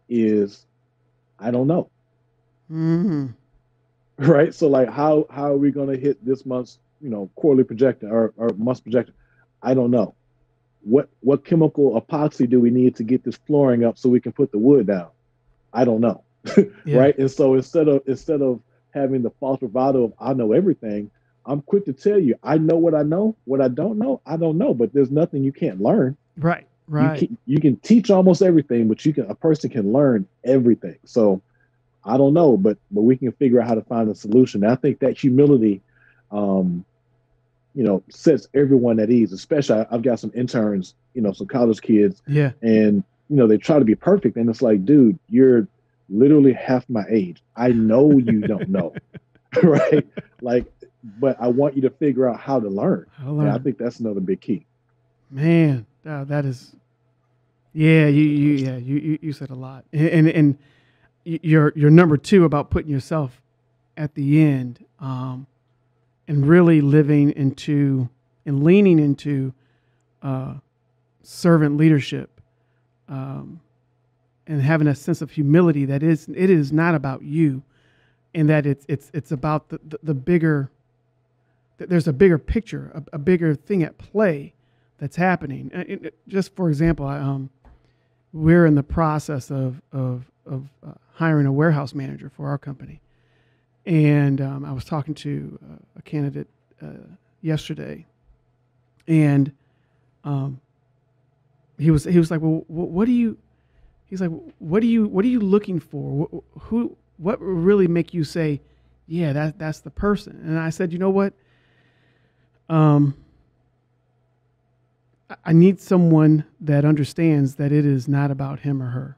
is i don't know Mm-hmm. right so like how how are we going to hit this month's you know quarterly projection or, or month's projection i don't know. What what chemical epoxy do we need to get this flooring up so we can put the wood down? I don't know. Yeah. right? And so instead of instead of having the false bravado of i know everything i'm quick to tell you i know what i know. What i don't know i don't know but there's nothing you can't learn. Right. Right. you can, you can teach almost everything but you can a person can learn everything. So i don't know but but we can figure out how to find a solution. And i think that humility um you know sets everyone at ease especially i've got some interns you know some college kids yeah. and you know they try to be perfect and it's like dude you're literally half my age. I know you don't know. Right? Like but i want you to figure out how to learn. I'll and i think that's another big key. Man, uh, that is, yeah, you, you, yeah, you, you, you said a lot, and, and and your your number two about putting yourself at the end, um, and really living into and leaning into uh, servant leadership, um, and having a sense of humility that is it is not about you, and that it's it's it's about the the, the bigger. that There's a bigger picture, a, a bigger thing at play that's happening. It- just for example, I, um, we're in the process of of of uh, hiring a warehouse manager for our company, and um, I was talking to uh, a candidate uh, yesterday, and um, he was he was like, "Well, wh- what do you?" He's like, "What do you what are you looking for? Wh- Who what really make you say, yeah, that that's the person?" And I said, "You know what?" Um, I- I need someone that understands that it is not about him or her.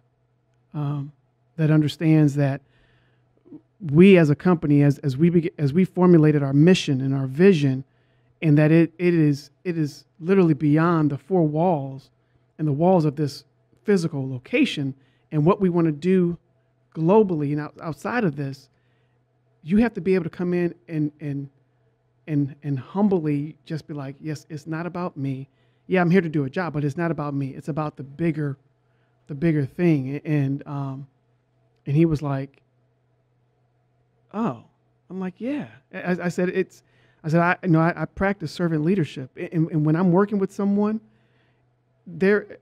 Um, that understands that we as a company, as as we as we formulated our mission and our vision, and that it it is it is literally beyond the four walls and the walls of this physical location, and what we want to do globally and out, outside of this, you have to be able to come in and and and and humbly just be like, yes, it's not about me. Yeah, I'm here to do a job, but it's not about me. It's about the bigger, the bigger thing. And um, and he was like, oh, I'm like, yeah. I, I said it's. I said I you know I, I practice servant leadership, and, and when I'm working with someone, they're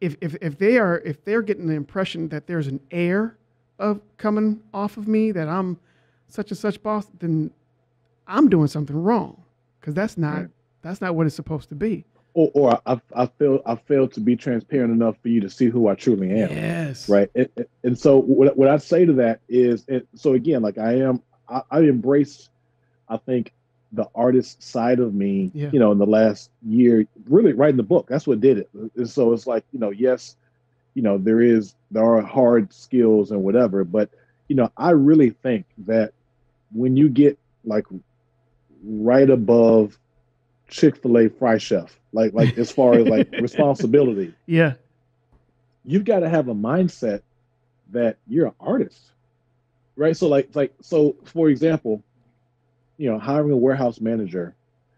if, if if they are if they're getting the impression that there's an air of coming off of me that I'm such and such boss, then I'm doing something wrong because that's not right. that's not what it's supposed to be. Or, or I, I feel I failed to be transparent enough for you to see who I truly am. Yes. Right. And, and so what, what I say to that is, so again, like I am, I, I embrace, I think the artist side of me, yeah. you know, in the last year, really writing the book. That's what did it. And so it's like, you know, yes, you know, there is there are hard skills and whatever, but you know, I really think that when you get like right above Chick-fil-A fry chef, like like as far as like responsibility. Yeah. You've got to have a mindset that you're an artist. Right. So like like so for example, you know, hiring a warehouse manager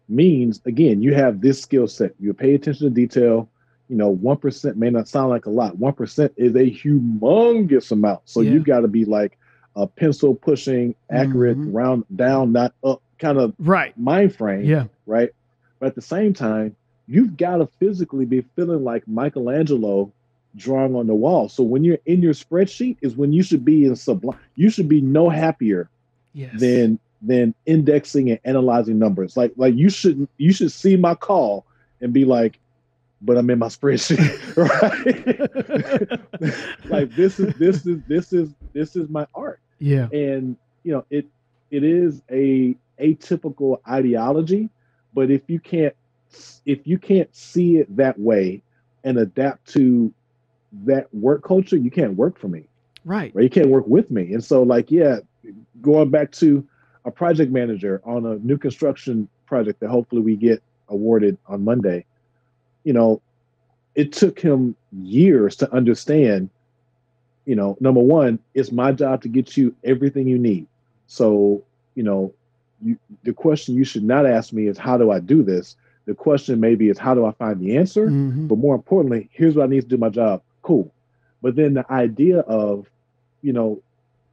means again, you have this skill set. You pay attention to detail. You know, one percent may not sound like a lot. One percent is a humongous amount. So yeah. you've got to be like a pencil pushing, accurate, mm-hmm. round down, not up kind of right mind frame. Yeah. Right. But at the same time, you've got to physically be feeling like Michelangelo drawing on the wall. So when you're in your spreadsheet is when you should be in sublime. You should be no happier yes. than than indexing and analyzing numbers. Like like you should you should see my call and be like, but I'm in my spreadsheet, right? like this is this is this is this is my art. Yeah. And you know, it it is a atypical ideology, but if you can't if you can't see it that way and adapt to that work culture, you can't work for me. Right. Right. You can't work with me. And so like, yeah, going back to a project manager on a new construction project that hopefully we get awarded on Monday, you know, it took him years to understand, you know, number one, it's my job to get you everything you need. So, you know, you, the question you should not ask me is how do I do this? The question maybe is how do I find the answer? Mm-hmm. But more importantly, here's what I need to do my job. Cool. But then the idea of, you know,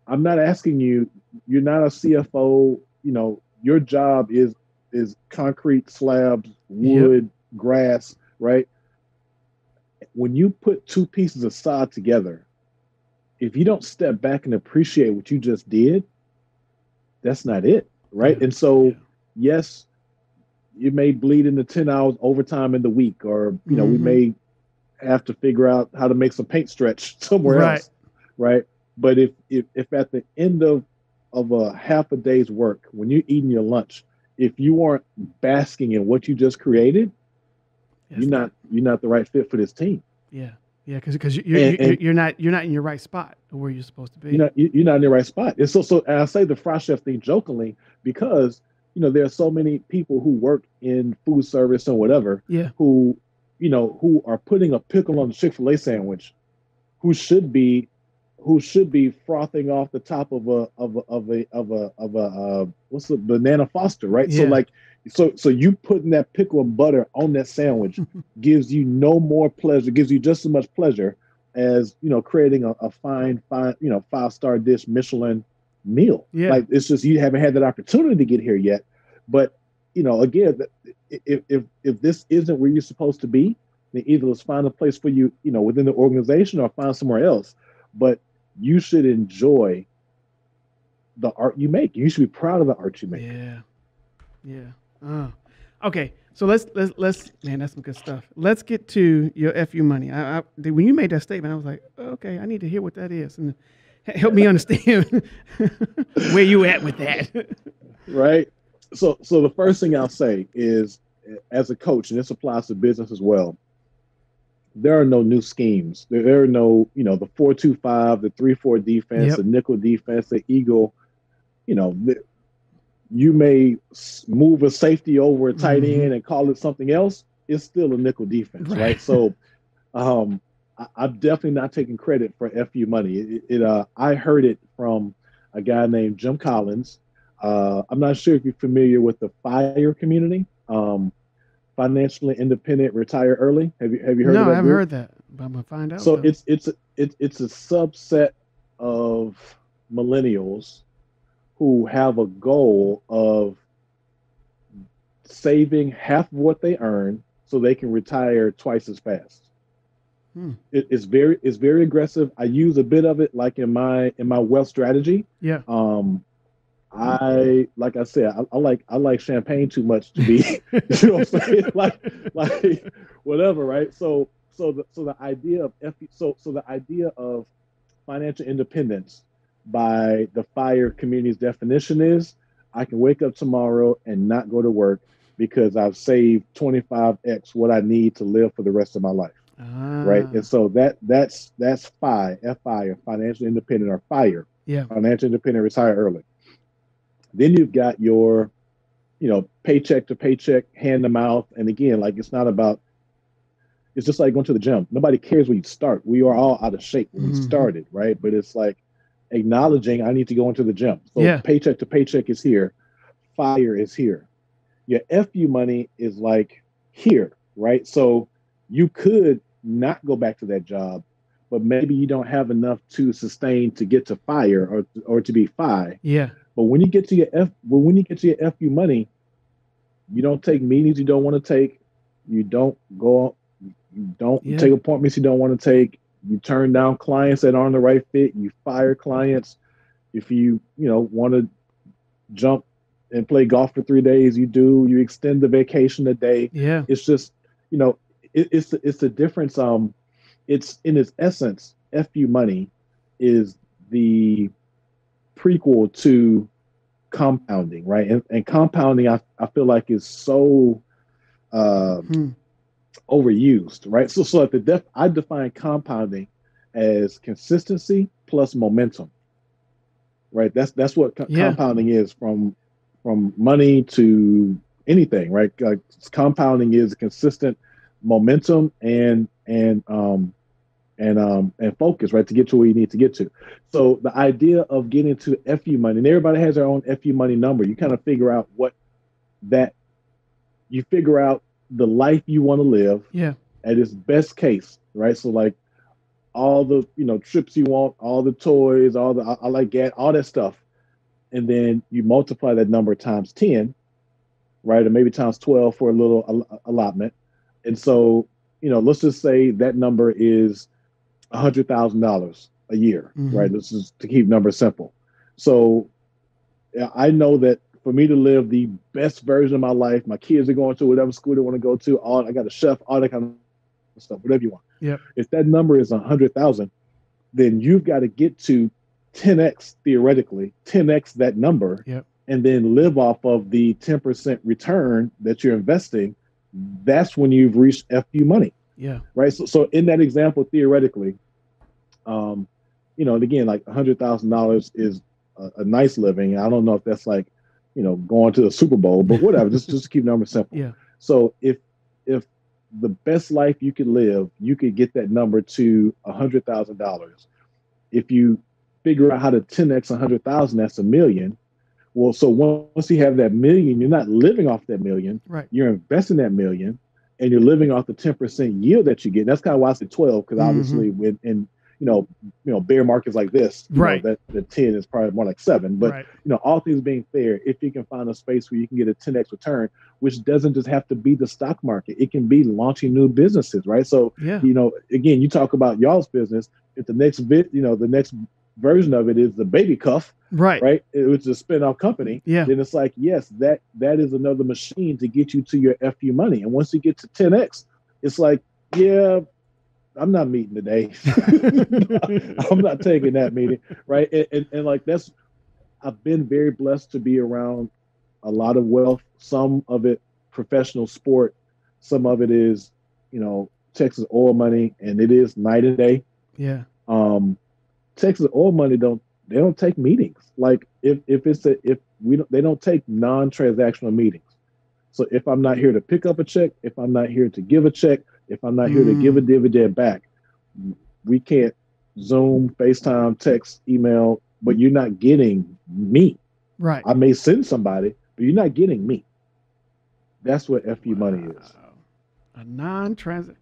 I'm not asking you, you're not a CFO, you know, your job is is concrete slabs, wood, yep. grass, right? When you put two pieces of sod together, if you don't step back and appreciate what you just did, that's not it right? Yeah. And so, yeah. yes, you may bleed into 10 hours overtime in the week, or, you know, mm-hmm. we may have to figure out how to make some paint stretch somewhere right. else, right? But if, if, if at the end of, of a half a day's work, when you're eating your lunch, if you aren't basking in what you just created, yes, you're not you're not the right fit for this team. Yeah. Yeah, because because you're, you're, you're not you're not in your right spot where you're supposed to be. You're not you're not in the right spot. And so so and I say the fry chef thing jokingly because you know there are so many people who work in food service and whatever. Yeah. Who you know who are putting a pickle on the Chick Fil A sandwich, who should be who should be frothing off the top of a of a of a of a of a uh, what's the banana foster right? Yeah. So like so so you putting that pickle and butter on that sandwich gives you no more pleasure, gives you just as much pleasure as you know creating a, a fine fine you know five star dish Michelin meal. Yeah. Like it's just you haven't had that opportunity to get here yet. But you know, again, if if if this isn't where you're supposed to be, then either let's find a place for you, you know, within the organization or find somewhere else. But you should enjoy the art you make. You should be proud of the art you make. Yeah. Yeah. Oh, okay. So let's let's let's man, that's some good stuff. Let's get to your fu money. I, I, when you made that statement, I was like, okay, I need to hear what that is and help me understand where you at with that. right. So so the first thing I'll say is, as a coach, and this applies to business as well. There are no new schemes. There, there are no, you know, the four two five, the three four defense, yep. the nickel defense, the eagle you know, the, you may move a safety over a tight Mhm. end and call it something else. It's still a nickel defense, right? Right. So, um, I, I'm definitely not taking credit for FU money. It, it uh, I heard it from a guy named Jim Collins. Uh, I'm not sure if you're familiar with the FIRE community, um, financially independent, retire early. Have you have you heard? no, of I that haven't group? heard that, but I'm gonna find out. So though. it's it's it, it's a subset of millennials who have a goal of saving half of what they earn so they can retire twice as fast. Hmm. It, it's very it's very aggressive. I use a bit of it like in my in my wealth strategy. yeah, Um, I like I said, I, I like I like champagne too much to be you know what I'm saying? Like like whatever, right? So so the so the idea of F so so the idea of financial independence by the fire community's definition is I can wake up tomorrow and not go to work because I've saved 25x what I need to live for the rest of my life. Right. Ah, And so that that's that's FI, FI or financial independent or fire yeah, financial independent, retire early. Then you've got your, you know, paycheck to paycheck, hand to mouth. And again, like it's not about, it's just like going to the gym. Nobody cares where you start. We are all out of shape when we Mhm. started, right? But it's like acknowledging I need to go into the gym. So Yeah. paycheck to paycheck is here, fire is here. Your FU money is like here, right? So you could not go back to that job, but maybe you don't have enough to sustain to get to fire or or to be fi. yeah, But when you get to your F, well, when you get to your FU money, you don't take meetings you don't want to take. You don't go. You don't Yeah. take appointments you don't want to take. You turn down clients that aren't the right fit. You fire clients. If you you know want to jump and play golf for three days, you do. You extend the vacation a day yeah, it's just you know it, it's it's a difference um it's in its essence fu money is the prequel to compounding right and, and compounding I, I feel like is so uh, Hmm. overused right so so at the def i define compounding as consistency plus momentum right that's that's what co- Yeah. compounding is from from money to anything right like compounding is consistent momentum and and um and um and focus right to get to where you need to get to. So the idea of getting to fu money and everybody has their own fu money number. You kind of figure out what that you figure out the life you want to live yeah, at its best case, right? So like all the you know trips you want, all the toys, all the I, I like get all that stuff, and then you multiply that number times ten, right, or maybe times twelve for a little al- allotment, and so you know let's just say that number is hundred thousand dollars a year, Mhm. right? This is to keep numbers simple. So I know that for me to live the best version of my life, my kids are going to whatever school they want to go to. All I got a chef, all that kind of stuff, whatever you want. Yeah. If that number is a hundred thousand, then you've got to get to 10x theoretically, 10x that number, Yep. and then live off of the 10% return that you're investing. That's when you've reached FU money yeah, right? So, so in that example, theoretically, um, you know, and again, like a hundred thousand dollars is a, a nice living. I don't know if that's like, you know, going to the Super Bowl, but whatever. just just to keep numbers simple. Yeah. So if if the best life you could live, you could get that number to a hundred thousand dollars. If you figure out how to 10x a hundred thousand, that's a million. Well, so once you have that million, you're not living off that million right, you're investing that million and you're living off the 10% yield that you get. That's kind of why I said 12, because Mhm. obviously when in you know, you know, bear markets like this, you know, Right. that the 10 is probably more like seven. But right, you know, all things being fair, if you can find a space where you can get a 10x return, which doesn't just have to be the stock market, it can be launching new businesses, right? So, yeah, you know, again, you talk about y'all's business. If the next bit, you know, the next version of it is the baby cuff, right, right? It was a spin-off company. Yeah, then it's like yes that that is another machine to get you to your fu money. And once you get to 10x it's like yeah i'm not meeting today. I'm not taking that meeting right? And, and, and like that's i've been very blessed to be around a lot of wealth. Some of it professional sport. Some of it is you know texas oil money and it is night and day. Yeah, um, Texas oil money don't they don't take meetings. Like if if it's a if we don't they don't take non-transactional meetings. So if I'm not here to pick up a check, if I'm not here to give a check, if I'm not here to give a mm. dividend back, we can't Zoom, FaceTime, text, email, but you're not getting me. Right. I may send somebody, but you're not getting me. That's what FU wow. money is. A non-transit.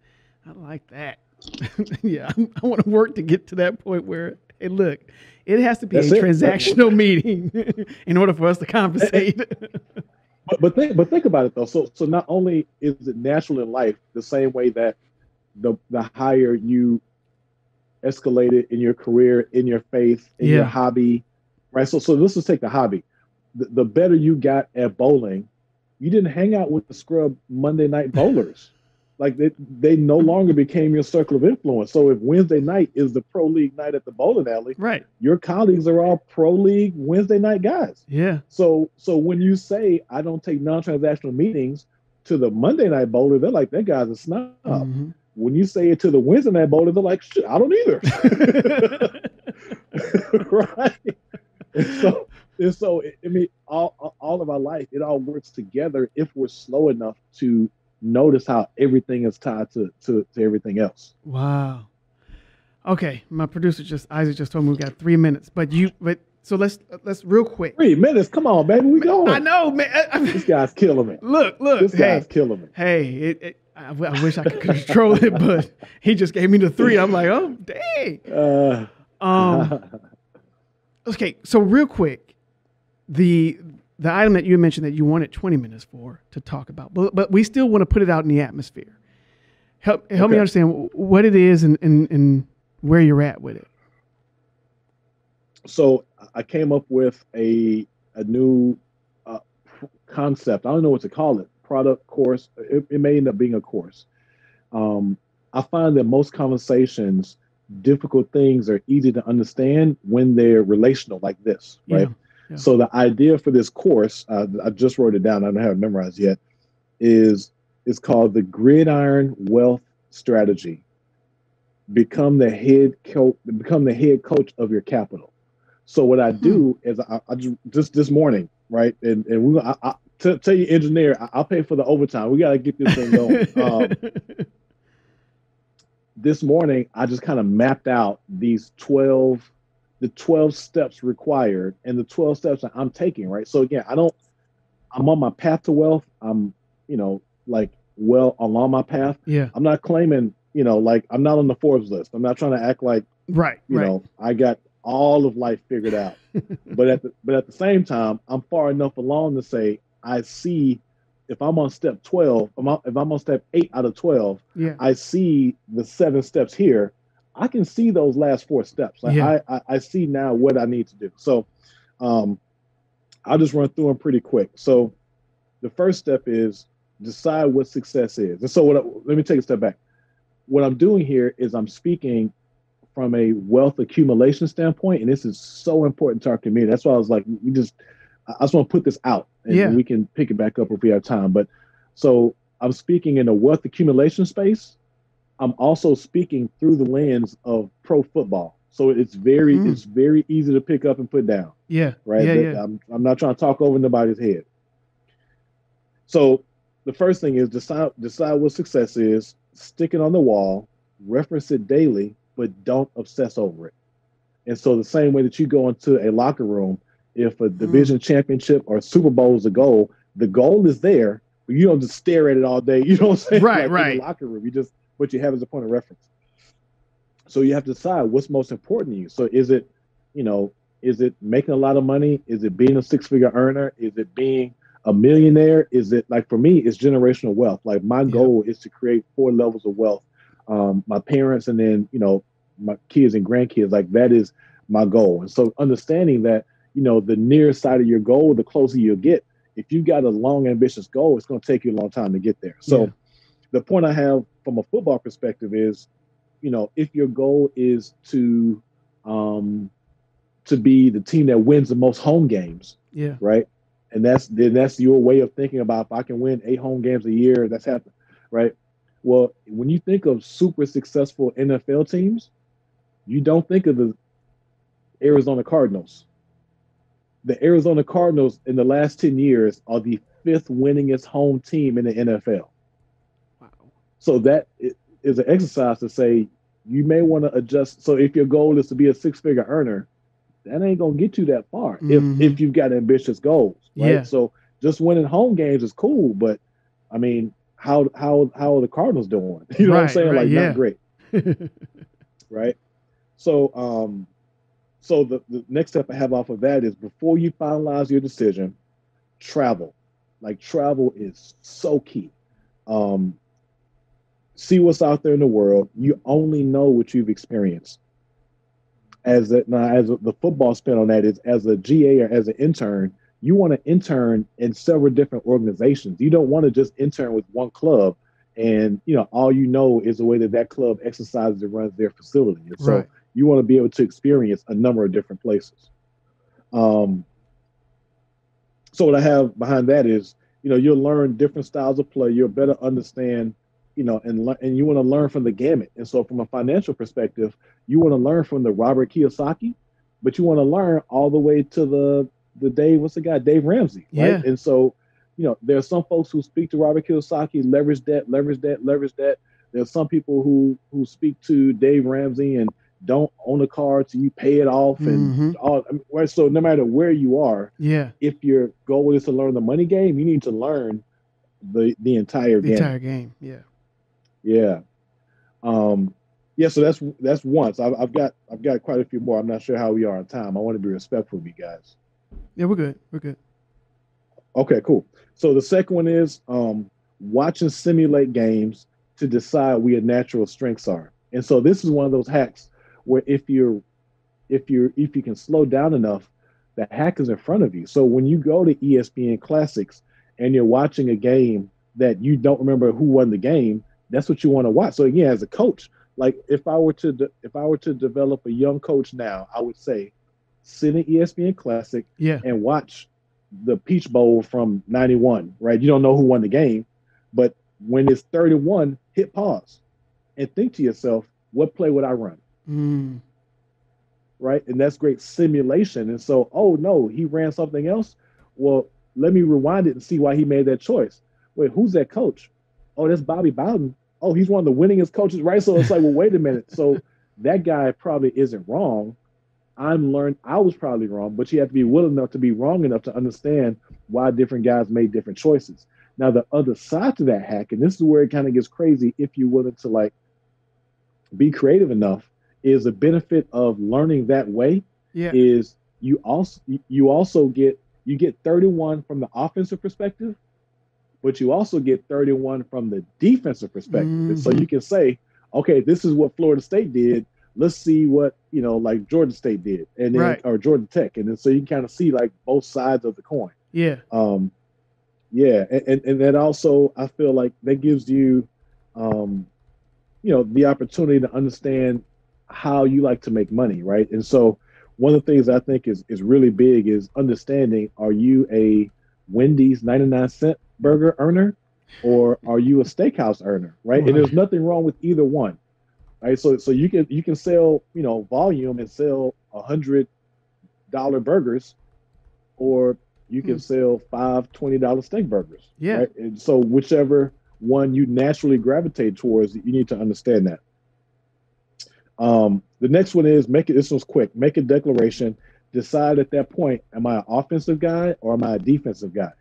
I like that. yeah, I want to work to get to that point where, hey, look, it has to be That's a it. transactional meeting in order for us to compensate. but but think but think about it though. So so not only is it natural in life the same way that the the higher you escalated in your career, in your faith, in yeah. your hobby, right? So so let's just take the hobby. The, the better you got at bowling, you didn't hang out with the scrub Monday night bowlers like they, they no longer became your circle of influence. So if Wednesday night is the pro league night at the bowling alley, right, your colleagues are all pro league Wednesday night guys. Yeah. So so when you say I don't take non-transactional meetings to the Monday night bowler, they're like that guy's a snob. Mm-hmm. When you say it to the Wednesday night bowler, they're like, shit, I don't either. right. And so and so I mean, all all of our life, it all works together if we're slow enough to notice how everything is tied to, to, to everything else. Wow. Okay, my producer just Isaac just told me we got three minutes, but you but so let's let's real quick. Three minutes, come on, baby, we going. I know, man. this guy's killing me. Look, look, this hey, guy's killing me. Hey, it, it, I, I, wish I could control it, but he just gave me the three. I'm like, oh, dang. Uh, um. Okay, so real quick, the the item that you mentioned that you wanted 20 minutes for to talk about, but, but we still want to put it out in the atmosphere. Help, help okay. me understand what it is and, and, and where you're at with it. So I came up with a, a new uh, concept. I don't know what to call it. Product course. It, it may end up being a course. Um, I find that most conversations, difficult things are easy to understand when they're relational like this, right? Yeah. So the idea for this course, uh, I just wrote it down. I don't have it memorized yet. Is is called the Gridiron Wealth Strategy. Become the head coach. Become the head coach of your capital. So what I do hmm. is I, I just, this morning, right? And and we I, I t- tell you, engineer, I, will pay for the overtime. We got to get this thing going. um, this morning, I just kind of mapped out these twelve the 12 steps required and the 12 steps that I'm taking, right? So again, I don't, I'm on my path to wealth. I'm, you know, like well along my path. Yeah. I'm not claiming, you know, like I'm not on the Forbes list. I'm not trying to act like, right, you right. know, I got all of life figured out. but at the, but at the same time, I'm far enough along to say I see if I'm on step 12, if I'm, on step eight out of 12, yeah. I see the seven steps here I can see those last four steps. Like yeah. I, I, I see now what I need to do. So um, I'll just run through them pretty quick. So the first step is decide what success is. And so what I, let me take a step back. What I'm doing here is I'm speaking from a wealth accumulation standpoint, and this is so important to our community. That's why I was like, we just I just want to put this out and yeah. we can pick it back up if we have time. But so I'm speaking in a wealth accumulation space I'm also speaking through the lens of pro football. So it's very mm. it's very easy to pick up and put down. Yeah. Right. Yeah, yeah. I'm, I'm not trying to talk over nobody's head. So the first thing is decide decide what success is, stick it on the wall, reference it daily, but don't obsess over it. And so the same way that you go into a locker room, if a mm. division mm. championship or Super Bowl is a goal, the goal is there, but you don't just stare at it all day. You know what I'm saying? Right, like right. In the locker room, you just what you have as a point of reference. So you have to decide what's most important to you. So is it, you know, is it making a lot of money? Is it being a six figure earner? Is it being a millionaire? Is it like for me, it's generational wealth. Like my yeah. goal is to create four levels of wealth. Um, my parents and then, you know, my kids and grandkids, like that is my goal. And so understanding that, you know, the near side of your goal, the closer you'll get. If you got a long, ambitious goal, it's going to take you a long time to get there. So yeah. The point I have from a football perspective is, you know, if your goal is to um, to be the team that wins the most home games, yeah, right, and that's then that's your way of thinking about if I can win eight home games a year, that's happening, right? Well, when you think of super successful NFL teams, you don't think of the Arizona Cardinals. The Arizona Cardinals in the last 10 years are the fifth winningest home team in the NFL. So that is an exercise to say you may want to adjust. So if your goal is to be a six figure earner, that ain't gonna get you that far mm-hmm. if if you've got ambitious goals. Right. Yeah. So just winning home games is cool, but I mean, how how how are the Cardinals doing? You know right, what I'm saying? Right, like yeah. not great. right. So um so the, the next step I have off of that is before you finalize your decision, travel. Like travel is so key. Um, see what's out there in the world. You only know what you've experienced. As a, now, as a, the football spin on that is, as a GA or as an intern, you want to intern in several different organizations. You don't want to just intern with one club, and you know all you know is the way that that club exercises and runs their facility. And so right you want to be able to experience a number of different places. Um, so what I have behind that is, you know, you'll learn different styles of play. You'll better understand, you know, and and you want to learn from the gamut. And so, from a financial perspective, you want to learn from the Robert Kiyosaki, but you want to learn all the way to the the Dave, what's the guy, Dave Ramsey, right? Yeah. And so, you know, there are some folks who speak to Robert Kiyosaki, leverage that, leverage that, leverage that. There's some people who who speak to Dave Ramsey and don't own a car so you pay it off and mm-hmm. all I mean, so no matter where you are yeah if your goal is to learn the money game you need to learn the the entire the game entire game yeah yeah. Um yeah so that's that's once. I've, I've got i've got quite a few more. I'm not sure how we are on time. I want to be respectful of you guys. Yeah we're good. We're good. Okay cool. So the second one is um watch and simulate games to decide where your natural strengths are. And so this is one of those hacks where if you're if you're if you can slow down enough, the hack is in front of you. So when you go to ESPN Classics and you're watching a game that you don't remember who won the game, that's what you want to watch. So again, as a coach, like if I were to de- if I were to develop a young coach now, I would say sit in ESPN Classic yeah. and watch the Peach Bowl from 91, right? You don't know who won the game, but when it's 31, hit pause and think to yourself, what play would I run? Mm. Right. And that's great simulation. And so, oh no, he ran something else. Well, let me rewind it and see why he made that choice. Wait, who's that coach? Oh, that's Bobby Bowden. Oh, he's one of the winningest coaches, right? So it's like, well, wait a minute. So that guy probably isn't wrong. I'm learned I was probably wrong, but you have to be willing enough to be wrong enough to understand why different guys made different choices. Now, the other side to that hack, and this is where it kind of gets crazy if you're willing to like be creative enough, is the benefit of learning that way yeah. is you also you also get you get 31 from the offensive perspective but you also get 31 from the defensive perspective mm-hmm. so you can say okay this is what florida state did let's see what you know like georgia state did and then right. or georgia tech and then so you can kind of see like both sides of the coin yeah um yeah and, and, and then also i feel like that gives you um you know the opportunity to understand how you like to make money, right? And so one of the things I think is is really big is understanding are you a Wendy's 99 cent burger earner or are you a steakhouse earner, right? right? And there's nothing wrong with either one. Right? So so you can you can sell, you know, volume and sell a hundred dollar burgers or you can hmm. sell five twenty dollar steak burgers. Yeah. Right? And so whichever one you naturally gravitate towards, you need to understand that. Um, the next one is make it. This one's quick. Make a declaration. Decide at that point: Am I an offensive guy or am I a defensive guy?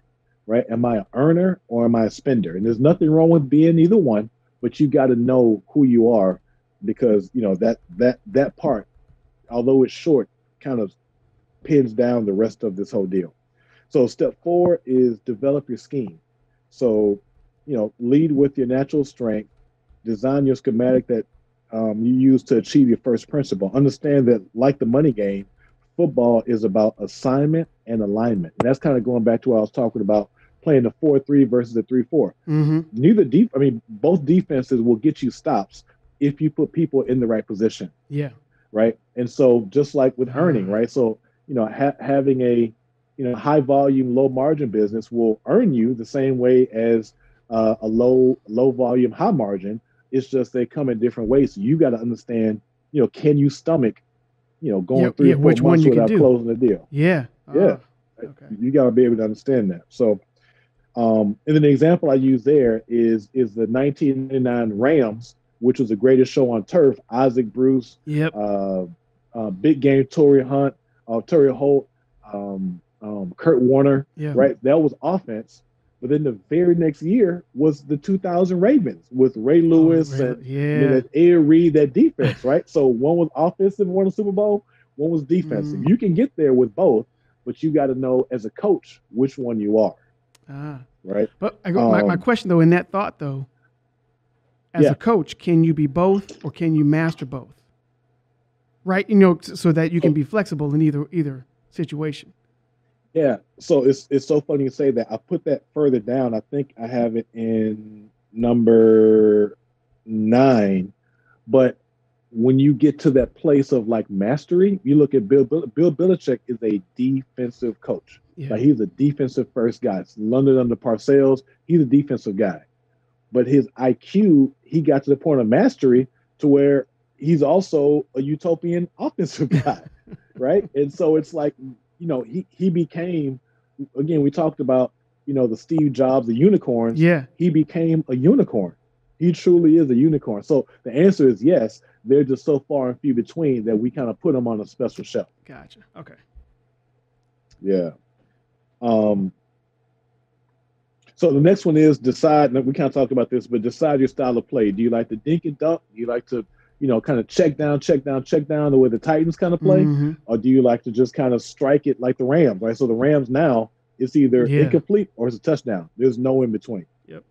Right? Am I an earner or am I a spender? And there's nothing wrong with being either one, but you got to know who you are because you know that that that part, although it's short, kind of pins down the rest of this whole deal. So step four is develop your scheme. So, you know, lead with your natural strength, design your schematic that um, you use to achieve your first principle. Understand that, like the money game, football is about assignment and alignment. And that's kind of going back to what I was talking about playing the 4 3 versus the 3 4. Mm-hmm. Neither deep, I mean, both defenses will get you stops if you put people in the right position. Yeah. Right. And so, just like with earning, right? So, you know, ha- having a you know high volume, low margin business will earn you the same way as uh, a low low volume, high margin it's just they come in different ways. So you got to understand, you know, can you stomach, you know, going Yeah, three yeah, which one you can do. closing the deal. Yeah. Yeah. Ah, okay. You got to be able to understand that. So, um, and then the example I use there is is the 1999 Rams, which was the greatest show on turf. Isaac Bruce, Yep. uh, uh, big game Tory Hunt, uh, Torrey Holt, um, um, Kurt Warner, Yeah. right? That was offense. But then the very next year was the 2000 Ravens with Ray Lewis Oh, and yeah. you know, that Ed Reed, that defense, right? So one was offensive, won the Super Bowl, one was defensive. Mm. You can get there with both, but you got to know as a coach which one you are, ah. right? But I go, my, my Um, question though, in that thought though, as Yeah. a coach, can you be both or can you master both? Right, you know, so that you can be flexible in either either situation. Yeah. So it's it's so funny you say that. I put that further down. I think I have it in number nine. But when you get to that place of like mastery, you look at Bill Bill, Bill Belichick is a defensive coach. Yeah, Like he's a defensive first guy. It's London under Parcells. He's a defensive guy. But his IQ, he got to the point of mastery to where he's also a utopian offensive guy. right. And so it's like, you know, he, he became, again, we talked about, you know, the Steve Jobs, the unicorns. yeah, He became a unicorn. He truly is a unicorn. So the answer is yes. They're just so far and few between that we kind of put them on a special shelf. gotcha. Okay, Yeah. Um, so the next one is decide. and We kind of talked about this, but decide your style of play. Do you like to dink and dunk? Do you like to, you know, kind of check down, check down, check down the way the Titans kind of play, Mhm. or do you like to just kind of strike it like the Rams? Right. So the Rams now it's either Yeah. incomplete or it's a touchdown. There's no in between. Yep.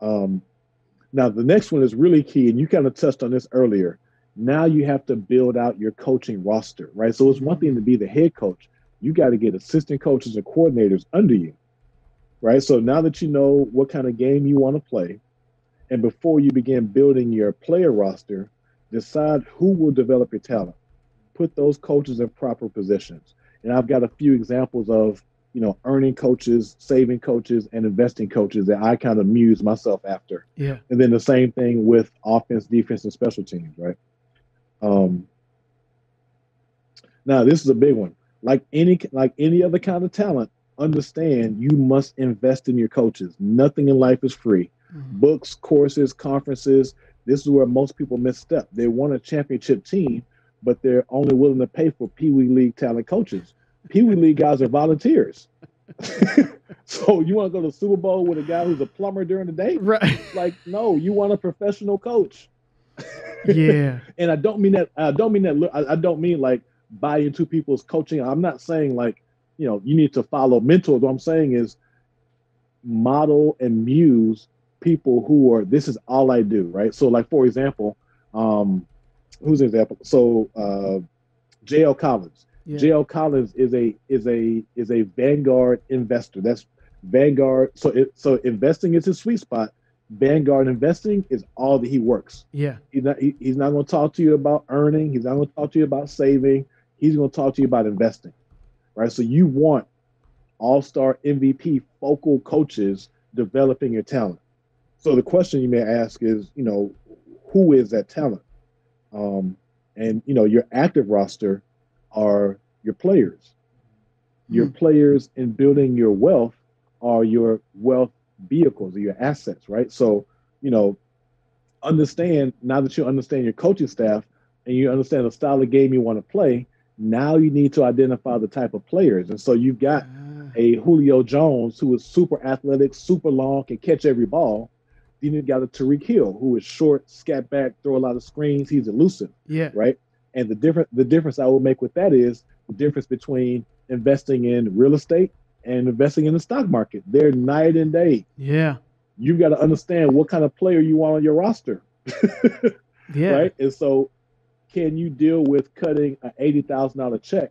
Um, now the next one is really key, and you kind of touched on this earlier. Now you have to build out your coaching roster, right? So it's one mm-hmm. thing to be the head coach. You got to get assistant coaches and coordinators under you, right? So now that you know what kind of game you want to play, and before you begin building your player roster, decide who will develop your talent. Put those coaches in proper positions. And I've got a few examples of, you know, earning coaches, saving coaches, and investing coaches that I kind of muse myself after. yeah, And then the same thing with offense, defense, and special teams, right? Um, now this is a big one. Like any like any other kind of talent, understand you must invest in your coaches. Nothing in life is free. Mhm. Books, courses, conferences. This is where most people misstep. They want a championship team, but they're only willing to pay for Pee Wee League talent coaches. Pee Wee League guys are volunteers. so you want to go to the Super Bowl with a guy who's a plumber during the day? right. like no you want a professional coach. Yeah, and i don't mean that i don't mean that I, I don't mean like buy into people's coaching. I'm not saying like you know you need to follow mentors. What i'm saying is model and muse people who are this is all i do right? So like for example um who's an example? So uh jl collins yeah, JL Collins is a is a is a Vanguard investor. That's Vanguard. So it, so investing is his sweet spot. Vanguard investing is all that he works. yeah, He's not he, he's not going to talk to you about earning. He's not going to talk to you about saving. He's going to talk to you about investing. Right. So you want all-star MVP focal coaches developing your talent. So the question you may ask is, you know, who is that talent? Um, and you know, your active roster are your players. Your Mhm. players in building your wealth are your wealth vehicles or your assets, right? So, you know, understand now that you understand your coaching staff and you understand the style of game you want to play, now you need to identify the type of players. And so you've got Ah, a Julio Jones who is super athletic, super long, can catch every ball. Then you got a Tyreek Hill who is short, scat back, throw a lot of screens. He's elusive yeah, right? And the different the difference I will make with that is the difference between investing in real estate and investing in the stock market. They're night and day. yeah, You've got to understand what kind of player you want on your roster, yeah, right? And so, can you deal with cutting an eighty thousand dollar check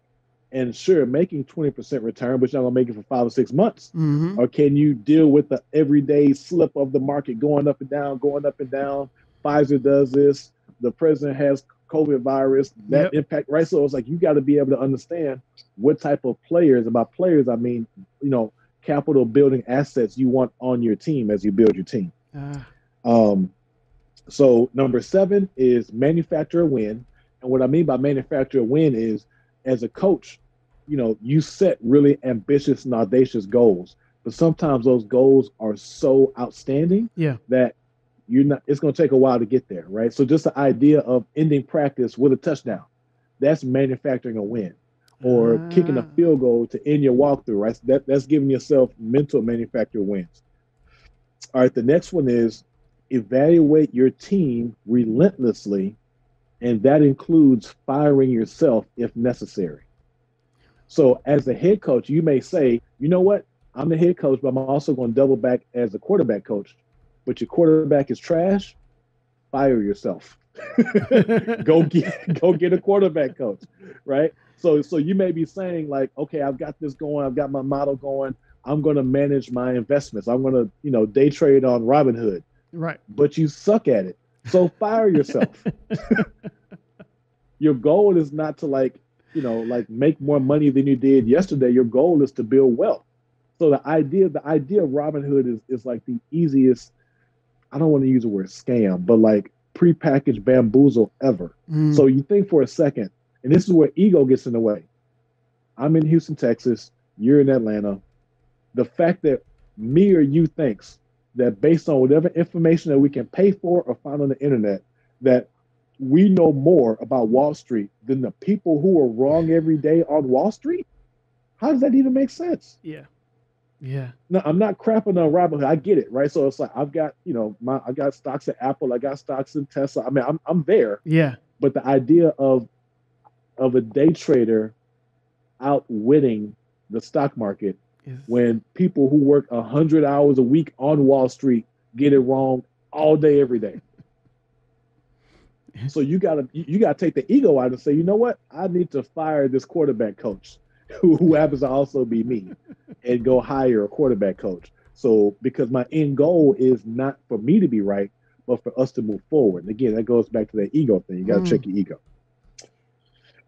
and sure making twenty percent return, but you're not gonna make it for five or six months? hmm Or can you deal with the everyday slip of the market going up and down, going up and down? Pfizer does this. The president has COVID virus, that Yep. impact, right? So it's like you got to be able to understand what type of players. About players, I mean, you know, capital building assets you want on your team as you build your team. Ah, Um, so number seven is manufacture a win. And what I mean by manufacture a win is as a coach, you know, you set really ambitious and audacious goals, but sometimes those goals are so outstanding yeah. that you're not it's going to take a while to get there, right? So just the idea of ending practice with a touchdown, that's manufacturing a win. Or ah. kicking a field goal to end your walkthrough, right? That, that's giving yourself mental manufactured wins. All right, the next one is evaluate your team relentlessly, and that includes firing yourself if necessary. So, as a head coach, you may say, you know what? I'm the head coach, but I'm also going to double back as a quarterback coach. But your quarterback is trash. Fire yourself. go get go get a quarterback coach, right? So so you may be saying like, okay, I've got this going, I've got my model going. I'm going to manage my investments. I'm going to you know day trade on Robinhood. Right. But you suck at it. So fire yourself. Your goal is not to like, you know, like make more money than you did yesterday. Your goal is to build wealth. So the idea, the idea of Robinhood is is like the easiest. I don't want to use the word scam, but like prepackaged bamboozle ever. Mm. So you think for a second, and this is where ego gets in the way. I'm in Houston, Texas. You're in Atlanta. The fact that me or you thinks that based on whatever information that we can pay for or find on the internet, that we know more about Wall Street than the people who are wrong every day on Wall Street? How does that even make sense? Yeah. Yeah. No, I'm not crapping on Robinhood. I get it, right? So it's like I've got, you know, my I got stocks at Apple, I got stocks in Tesla. I mean, I'm I'm there. Yeah. But the idea of of a day trader outwitting the stock market yes. when people who work 100 hours a week on Wall Street get it wrong all day, every day. so you gotta you gotta take the ego out and say, you know what? I need to fire this quarterback coach, who, happens to also be me, and go hire a quarterback coach. So because my end goal is not for me to be right, but for us to move forward. And again, that goes back to that ego thing. You gotta mm. check your ego.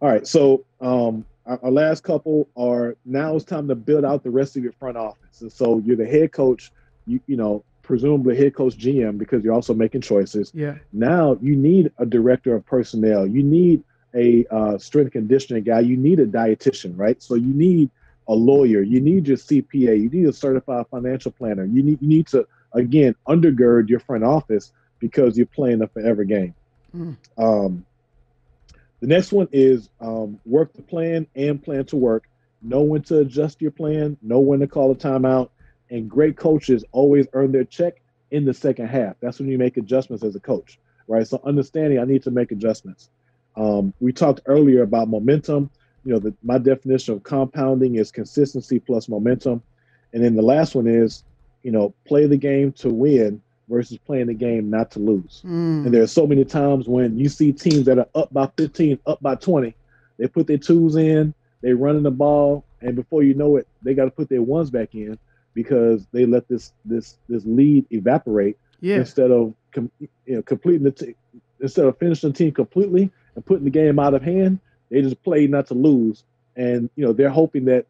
All right, so um, our, our, last couple are now it's time to build out the rest of your front office. And so you're the head coach, you you know, presumably head coach GM because you're also making choices. Yeah. Now you need a director of personnel. You need a uh, strength conditioning guy. You need a dietitian, right? So you need a lawyer. You need your CPA. You need a certified financial planner. You need you need to again undergird your front office because you're playing a forever game. Mm. Um, the next one is um, work the plan and plan to work. Know when to adjust your plan, know when to call a timeout. And great coaches always earn their check in the second half. That's when you make adjustments as a coach, right? So understanding I need to make adjustments. Um, we talked earlier about momentum. You know, the, my definition of compounding is consistency plus momentum. And then the last one is, you know, play the game to win versus playing the game not to lose. Mm. And there are so many times when you see teams that are up by 15, up by 20, they put their twos in, they running the ball, and before you know it, they got to put their ones back in because they let this this this lead evaporate yeah. instead of com- you know completing the t- instead of finishing the team completely and putting the game out of hand. They just play not to lose, and you know they're hoping that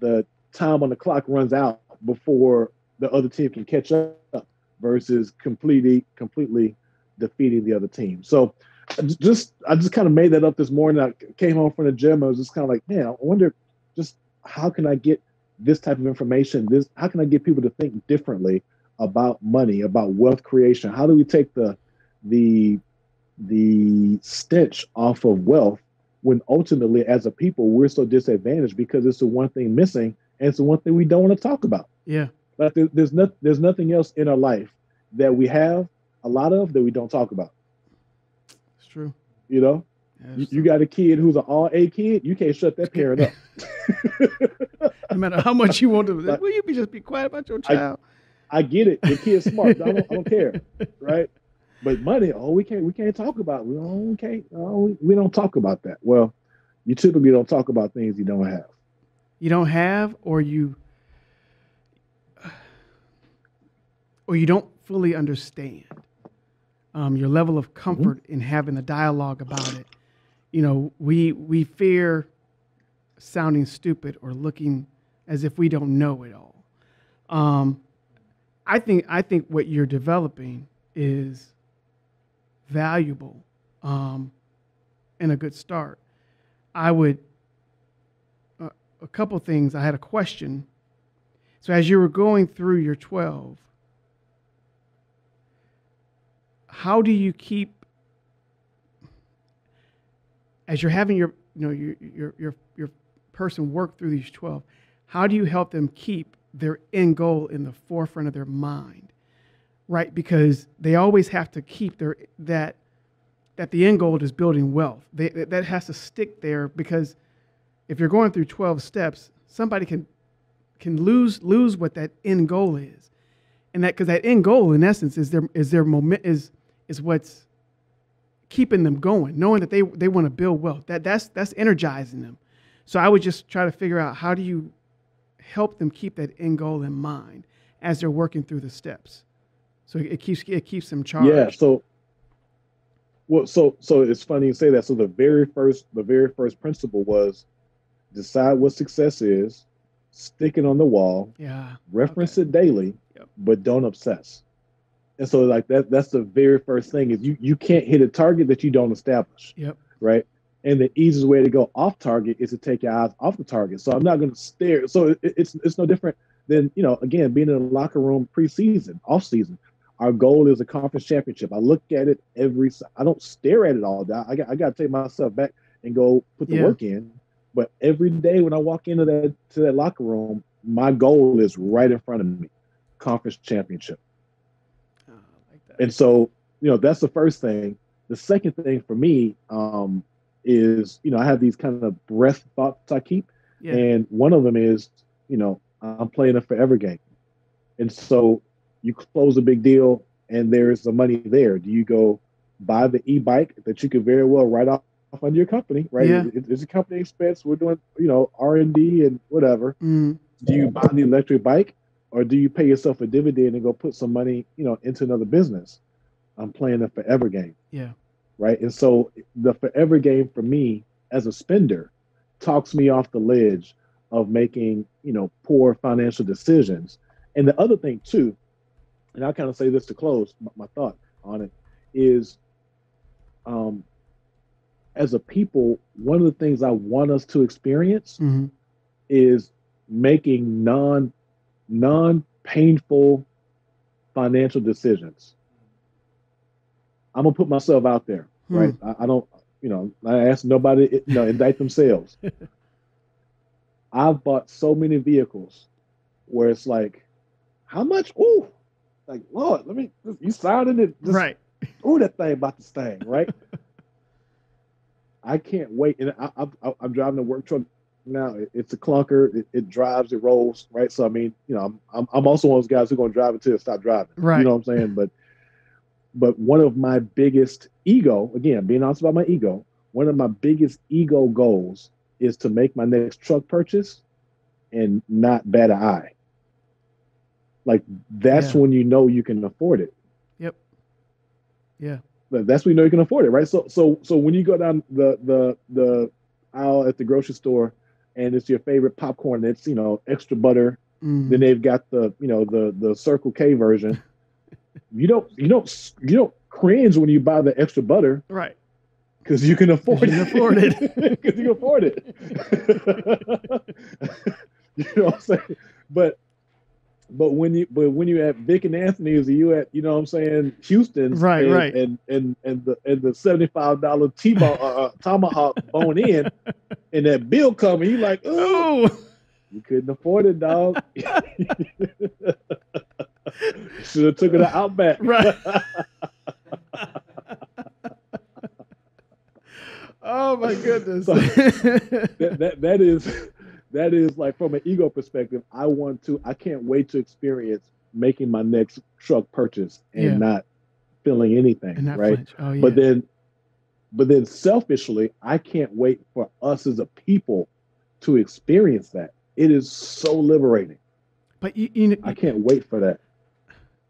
the time on the clock runs out before the other team can catch up versus completely completely defeating the other team. So just I just kind of made that up this morning. I came home from the gym. I was just kind of like, man, I wonder just how can I get this type of information? This how can I get people to think differently about money, about wealth creation? How do we take the the the stench off of wealth when ultimately as a people we're so disadvantaged because it's the one thing missing and it's the one thing we don't want to talk about. Yeah. But there, there's not there's nothing else in our life that we have a lot of that we don't talk about. It's true. You know, yeah, you, you, got a kid who's an all A kid, you can't shut that parent up. no matter how much you want to, like, will you be just be quiet about your child? I, I get it. The kid's smart. I, don't, I don't care, right? But money, oh, we can't we can't talk about. We don't we can't. Oh, we don't talk about that. Well, you typically don't talk about things you don't have. You don't have, or you or you don't fully understand um, your level of comfort mm-hmm. in having a dialogue about it. You know, we we fear sounding stupid or looking as if we don't know it all. Um, I think I think what you're developing is valuable, um, and a good start. I would uh, a couple things. I had a question. So as you were going through your 12, how do you keep as you're having your you know your your your, your person work through these 12 how do you help them keep their end goal in the forefront of their mind right? Because they always have to keep their that that the end goal is building wealth. They, that has to stick there because if you're going through 12 steps somebody can can lose lose what that end goal is. And that because that end goal in essence is their is their moment is is what's keeping them going knowing that they they want to build wealth. That that's that's energizing them. So i would just try to figure out how do you help them keep that end goal in mind as they're working through the steps. So it keeps it keeps them charged. Yeah. So, well, so so it's funny you say that. So the very first the very first principle was decide what success is, stick it on the wall. Yeah. Reference okay. it daily, yep. but don't obsess. And so like that that's the very first thing is you you can't hit a target that you don't establish. Yep. Right. And the easiest way to go off target is to take your eyes off the target. So I'm not going to stare. So it, it's it's no different than you know again being in a locker room preseason, off season. Our goal is a conference championship. I look at it every. I don't stare at it all day. I got I got to take myself back and go put the yeah. work in. But every day when I walk into that to that locker room, my goal is right in front of me, conference championship. Oh, like and so you know that's the first thing. The second thing for me, um, is you know I have these kind of breath thoughts I keep, yeah. and one of them is you know I'm playing a forever game, and so you close a big deal and there's the money there. Do you go buy the e-bike that you could very well write off under your company, right? Yeah. It, it's a company expense. We're doing you know R and D and whatever. Mm. Do you buy the electric bike, or do you pay yourself a dividend and go put some money you know into another business? I'm playing a forever game. Yeah right? And so the forever game for me as a spender talks me off the ledge of making, you know, poor financial decisions. And the other thing too, and I'll kind of say this to close my, my thought on it is um as a people, one of the things I want us to experience mm-hmm. is making non non painful financial decisions. I'm gonna put myself out there, hmm. right? I, I, don't, you know, I ask nobody, you know, indict themselves. I've bought so many vehicles where it's like, how much? Ooh, like Lord, let me. You sounded it, just, right? Ooh, that thing about to sting, right? I can't wait, and I, i'm driving the work truck now. It, it's a clunker. It, it, drives, it rolls, right? So I mean, you know, I'm I'm, I'm also one of those guys who's going to drive it till it stop driving, right? You know what I'm saying? But but one of my biggest ego, again, being honest about my ego, one of my biggest ego goals is to make my next truck purchase and not bat an eye. Like that's yeah. when you know you can afford it. Yep. Yeah. That's when you know you can afford it, right? So so so when you go down the the the aisle at the grocery store and it's your favorite popcorn, it's you know extra butter. Mm. Then they've got the you know the the Circle K version. you don't you don't you don't cringe when you buy the extra butter, right? Because you can afford you can it. afford it. Because you can afford it. you know what I'm saying? But but when you but when you at Vic and Anthony's, you at you know what I'm saying Houston, right, and, right, and and and the and the seventy five dollar T uh, uh, tomahawk bone in, and that bill coming, you like, oh, you couldn't afford it, dog. Should have took it to Outback. Right. oh my goodness. So, that, that that is that is like from an ego perspective. I want to. I can't wait to experience making my next truck purchase and yeah. not feeling anything. right. Oh, yeah. But then, but then selfishly, I can't wait for us as a people to experience that. It is so liberating. But you, you know, I can't wait for that.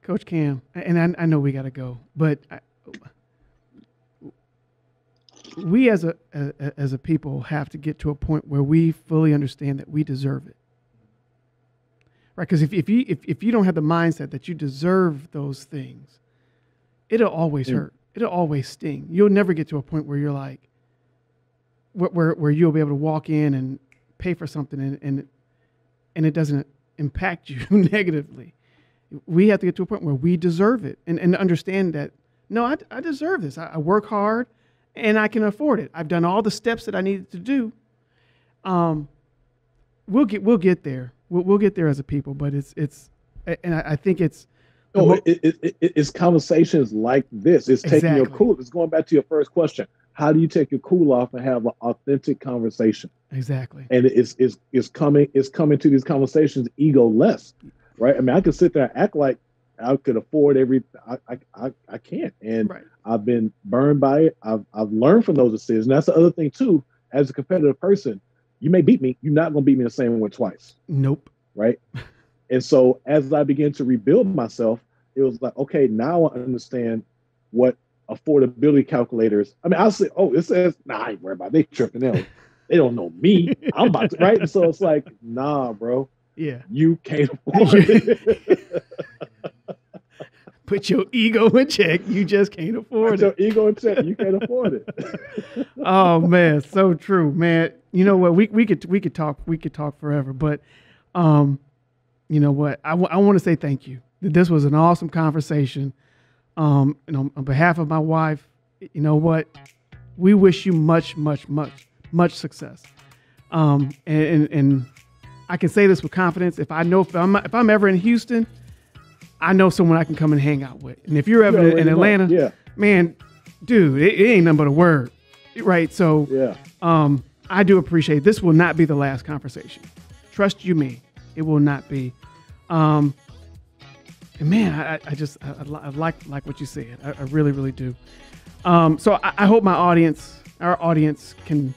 Coach Cam, and I, I know we got to go, but I, we as a, a, as a people have to get to a point where we fully understand that we deserve it. Right? Because if, if you if, if you don't have the mindset that you deserve those things, it'll always hurt. It'll always sting. You'll never get to a point where you're like, where where you'll be able to walk in and pay for something and and, and it doesn't impact you negatively. We have to get to a point where we deserve it and, and understand that no, I, I deserve this. I, I work hard and I can afford it. I've done all the steps that I needed to do. Um, we'll get we'll get there. We'll, we'll get there as a people, but it's it's and I, I think it's no, it, it, it, it's conversations like this. It's taking exactly. your cool. It's going back to your first question. How do you take your cool off and have an authentic conversation? Exactly. And it's it's it's coming it's coming to these conversations ego less, right? I mean, I can sit there and act like I could afford every I I I, I can't, and right. I've been burned by it. I've I've learned from those decisions. That's the other thing too. As a competitive person, you may beat me. You're not going to beat me the same way twice. Nope. Right. and so as I began to rebuild myself, it was like, okay, now I understand what affordability calculators. I mean, I'll say, oh, it says, nah, I ain't worried about it. they tripping out. They don't know me. I'm about to right. And so it's like, nah, bro. Yeah. You can't afford it. Put your ego in check. You just can't afford Put it. Your ego in check. You can't afford it. oh man, so true, man. You know what? We we could we could talk we could talk forever, but um, you know what? I, w- I want to say thank you. This was an awesome conversation. Um, and on, on behalf of my wife, you know what? We wish you much, much, much, much success. Um, and, and, and I can say this with confidence. If I know if I'm if I'm ever in Houston, I know someone I can come and hang out with. And if you're ever yeah, in Atlanta, yeah. man, dude, it, it, ain't nothing but a word, right? So, yeah, um, I do appreciate. This will not be the last conversation. Trust you me, it will not be. Um, and man, I, I just I, I, like like what you said. I, I really, really do. Um, so I, I hope my audience, our audience, can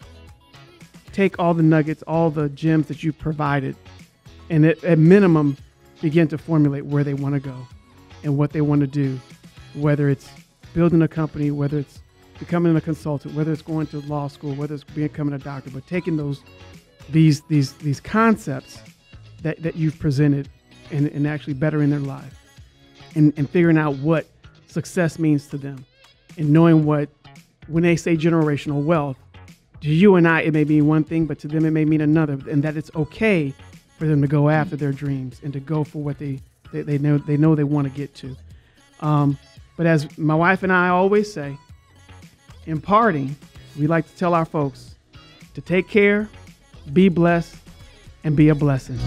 take all the nuggets, all the gems that you provided, and at, at minimum begin to formulate where they want to go and what they want to do, whether it's building a company, whether it's becoming a consultant, whether it's going to law school, whether it's becoming a doctor, but taking those these these these concepts that, that you've presented and, and actually bettering their life and, and figuring out what success means to them and knowing what when they say generational wealth, to you and I it may mean one thing, but to them it may mean another, and that it's okay for them to go after their dreams and to go for what they, they, they know they know they want to get to. Um, but as my wife and I always say, in parting, we like to tell our folks to take care, be blessed, and be a blessing.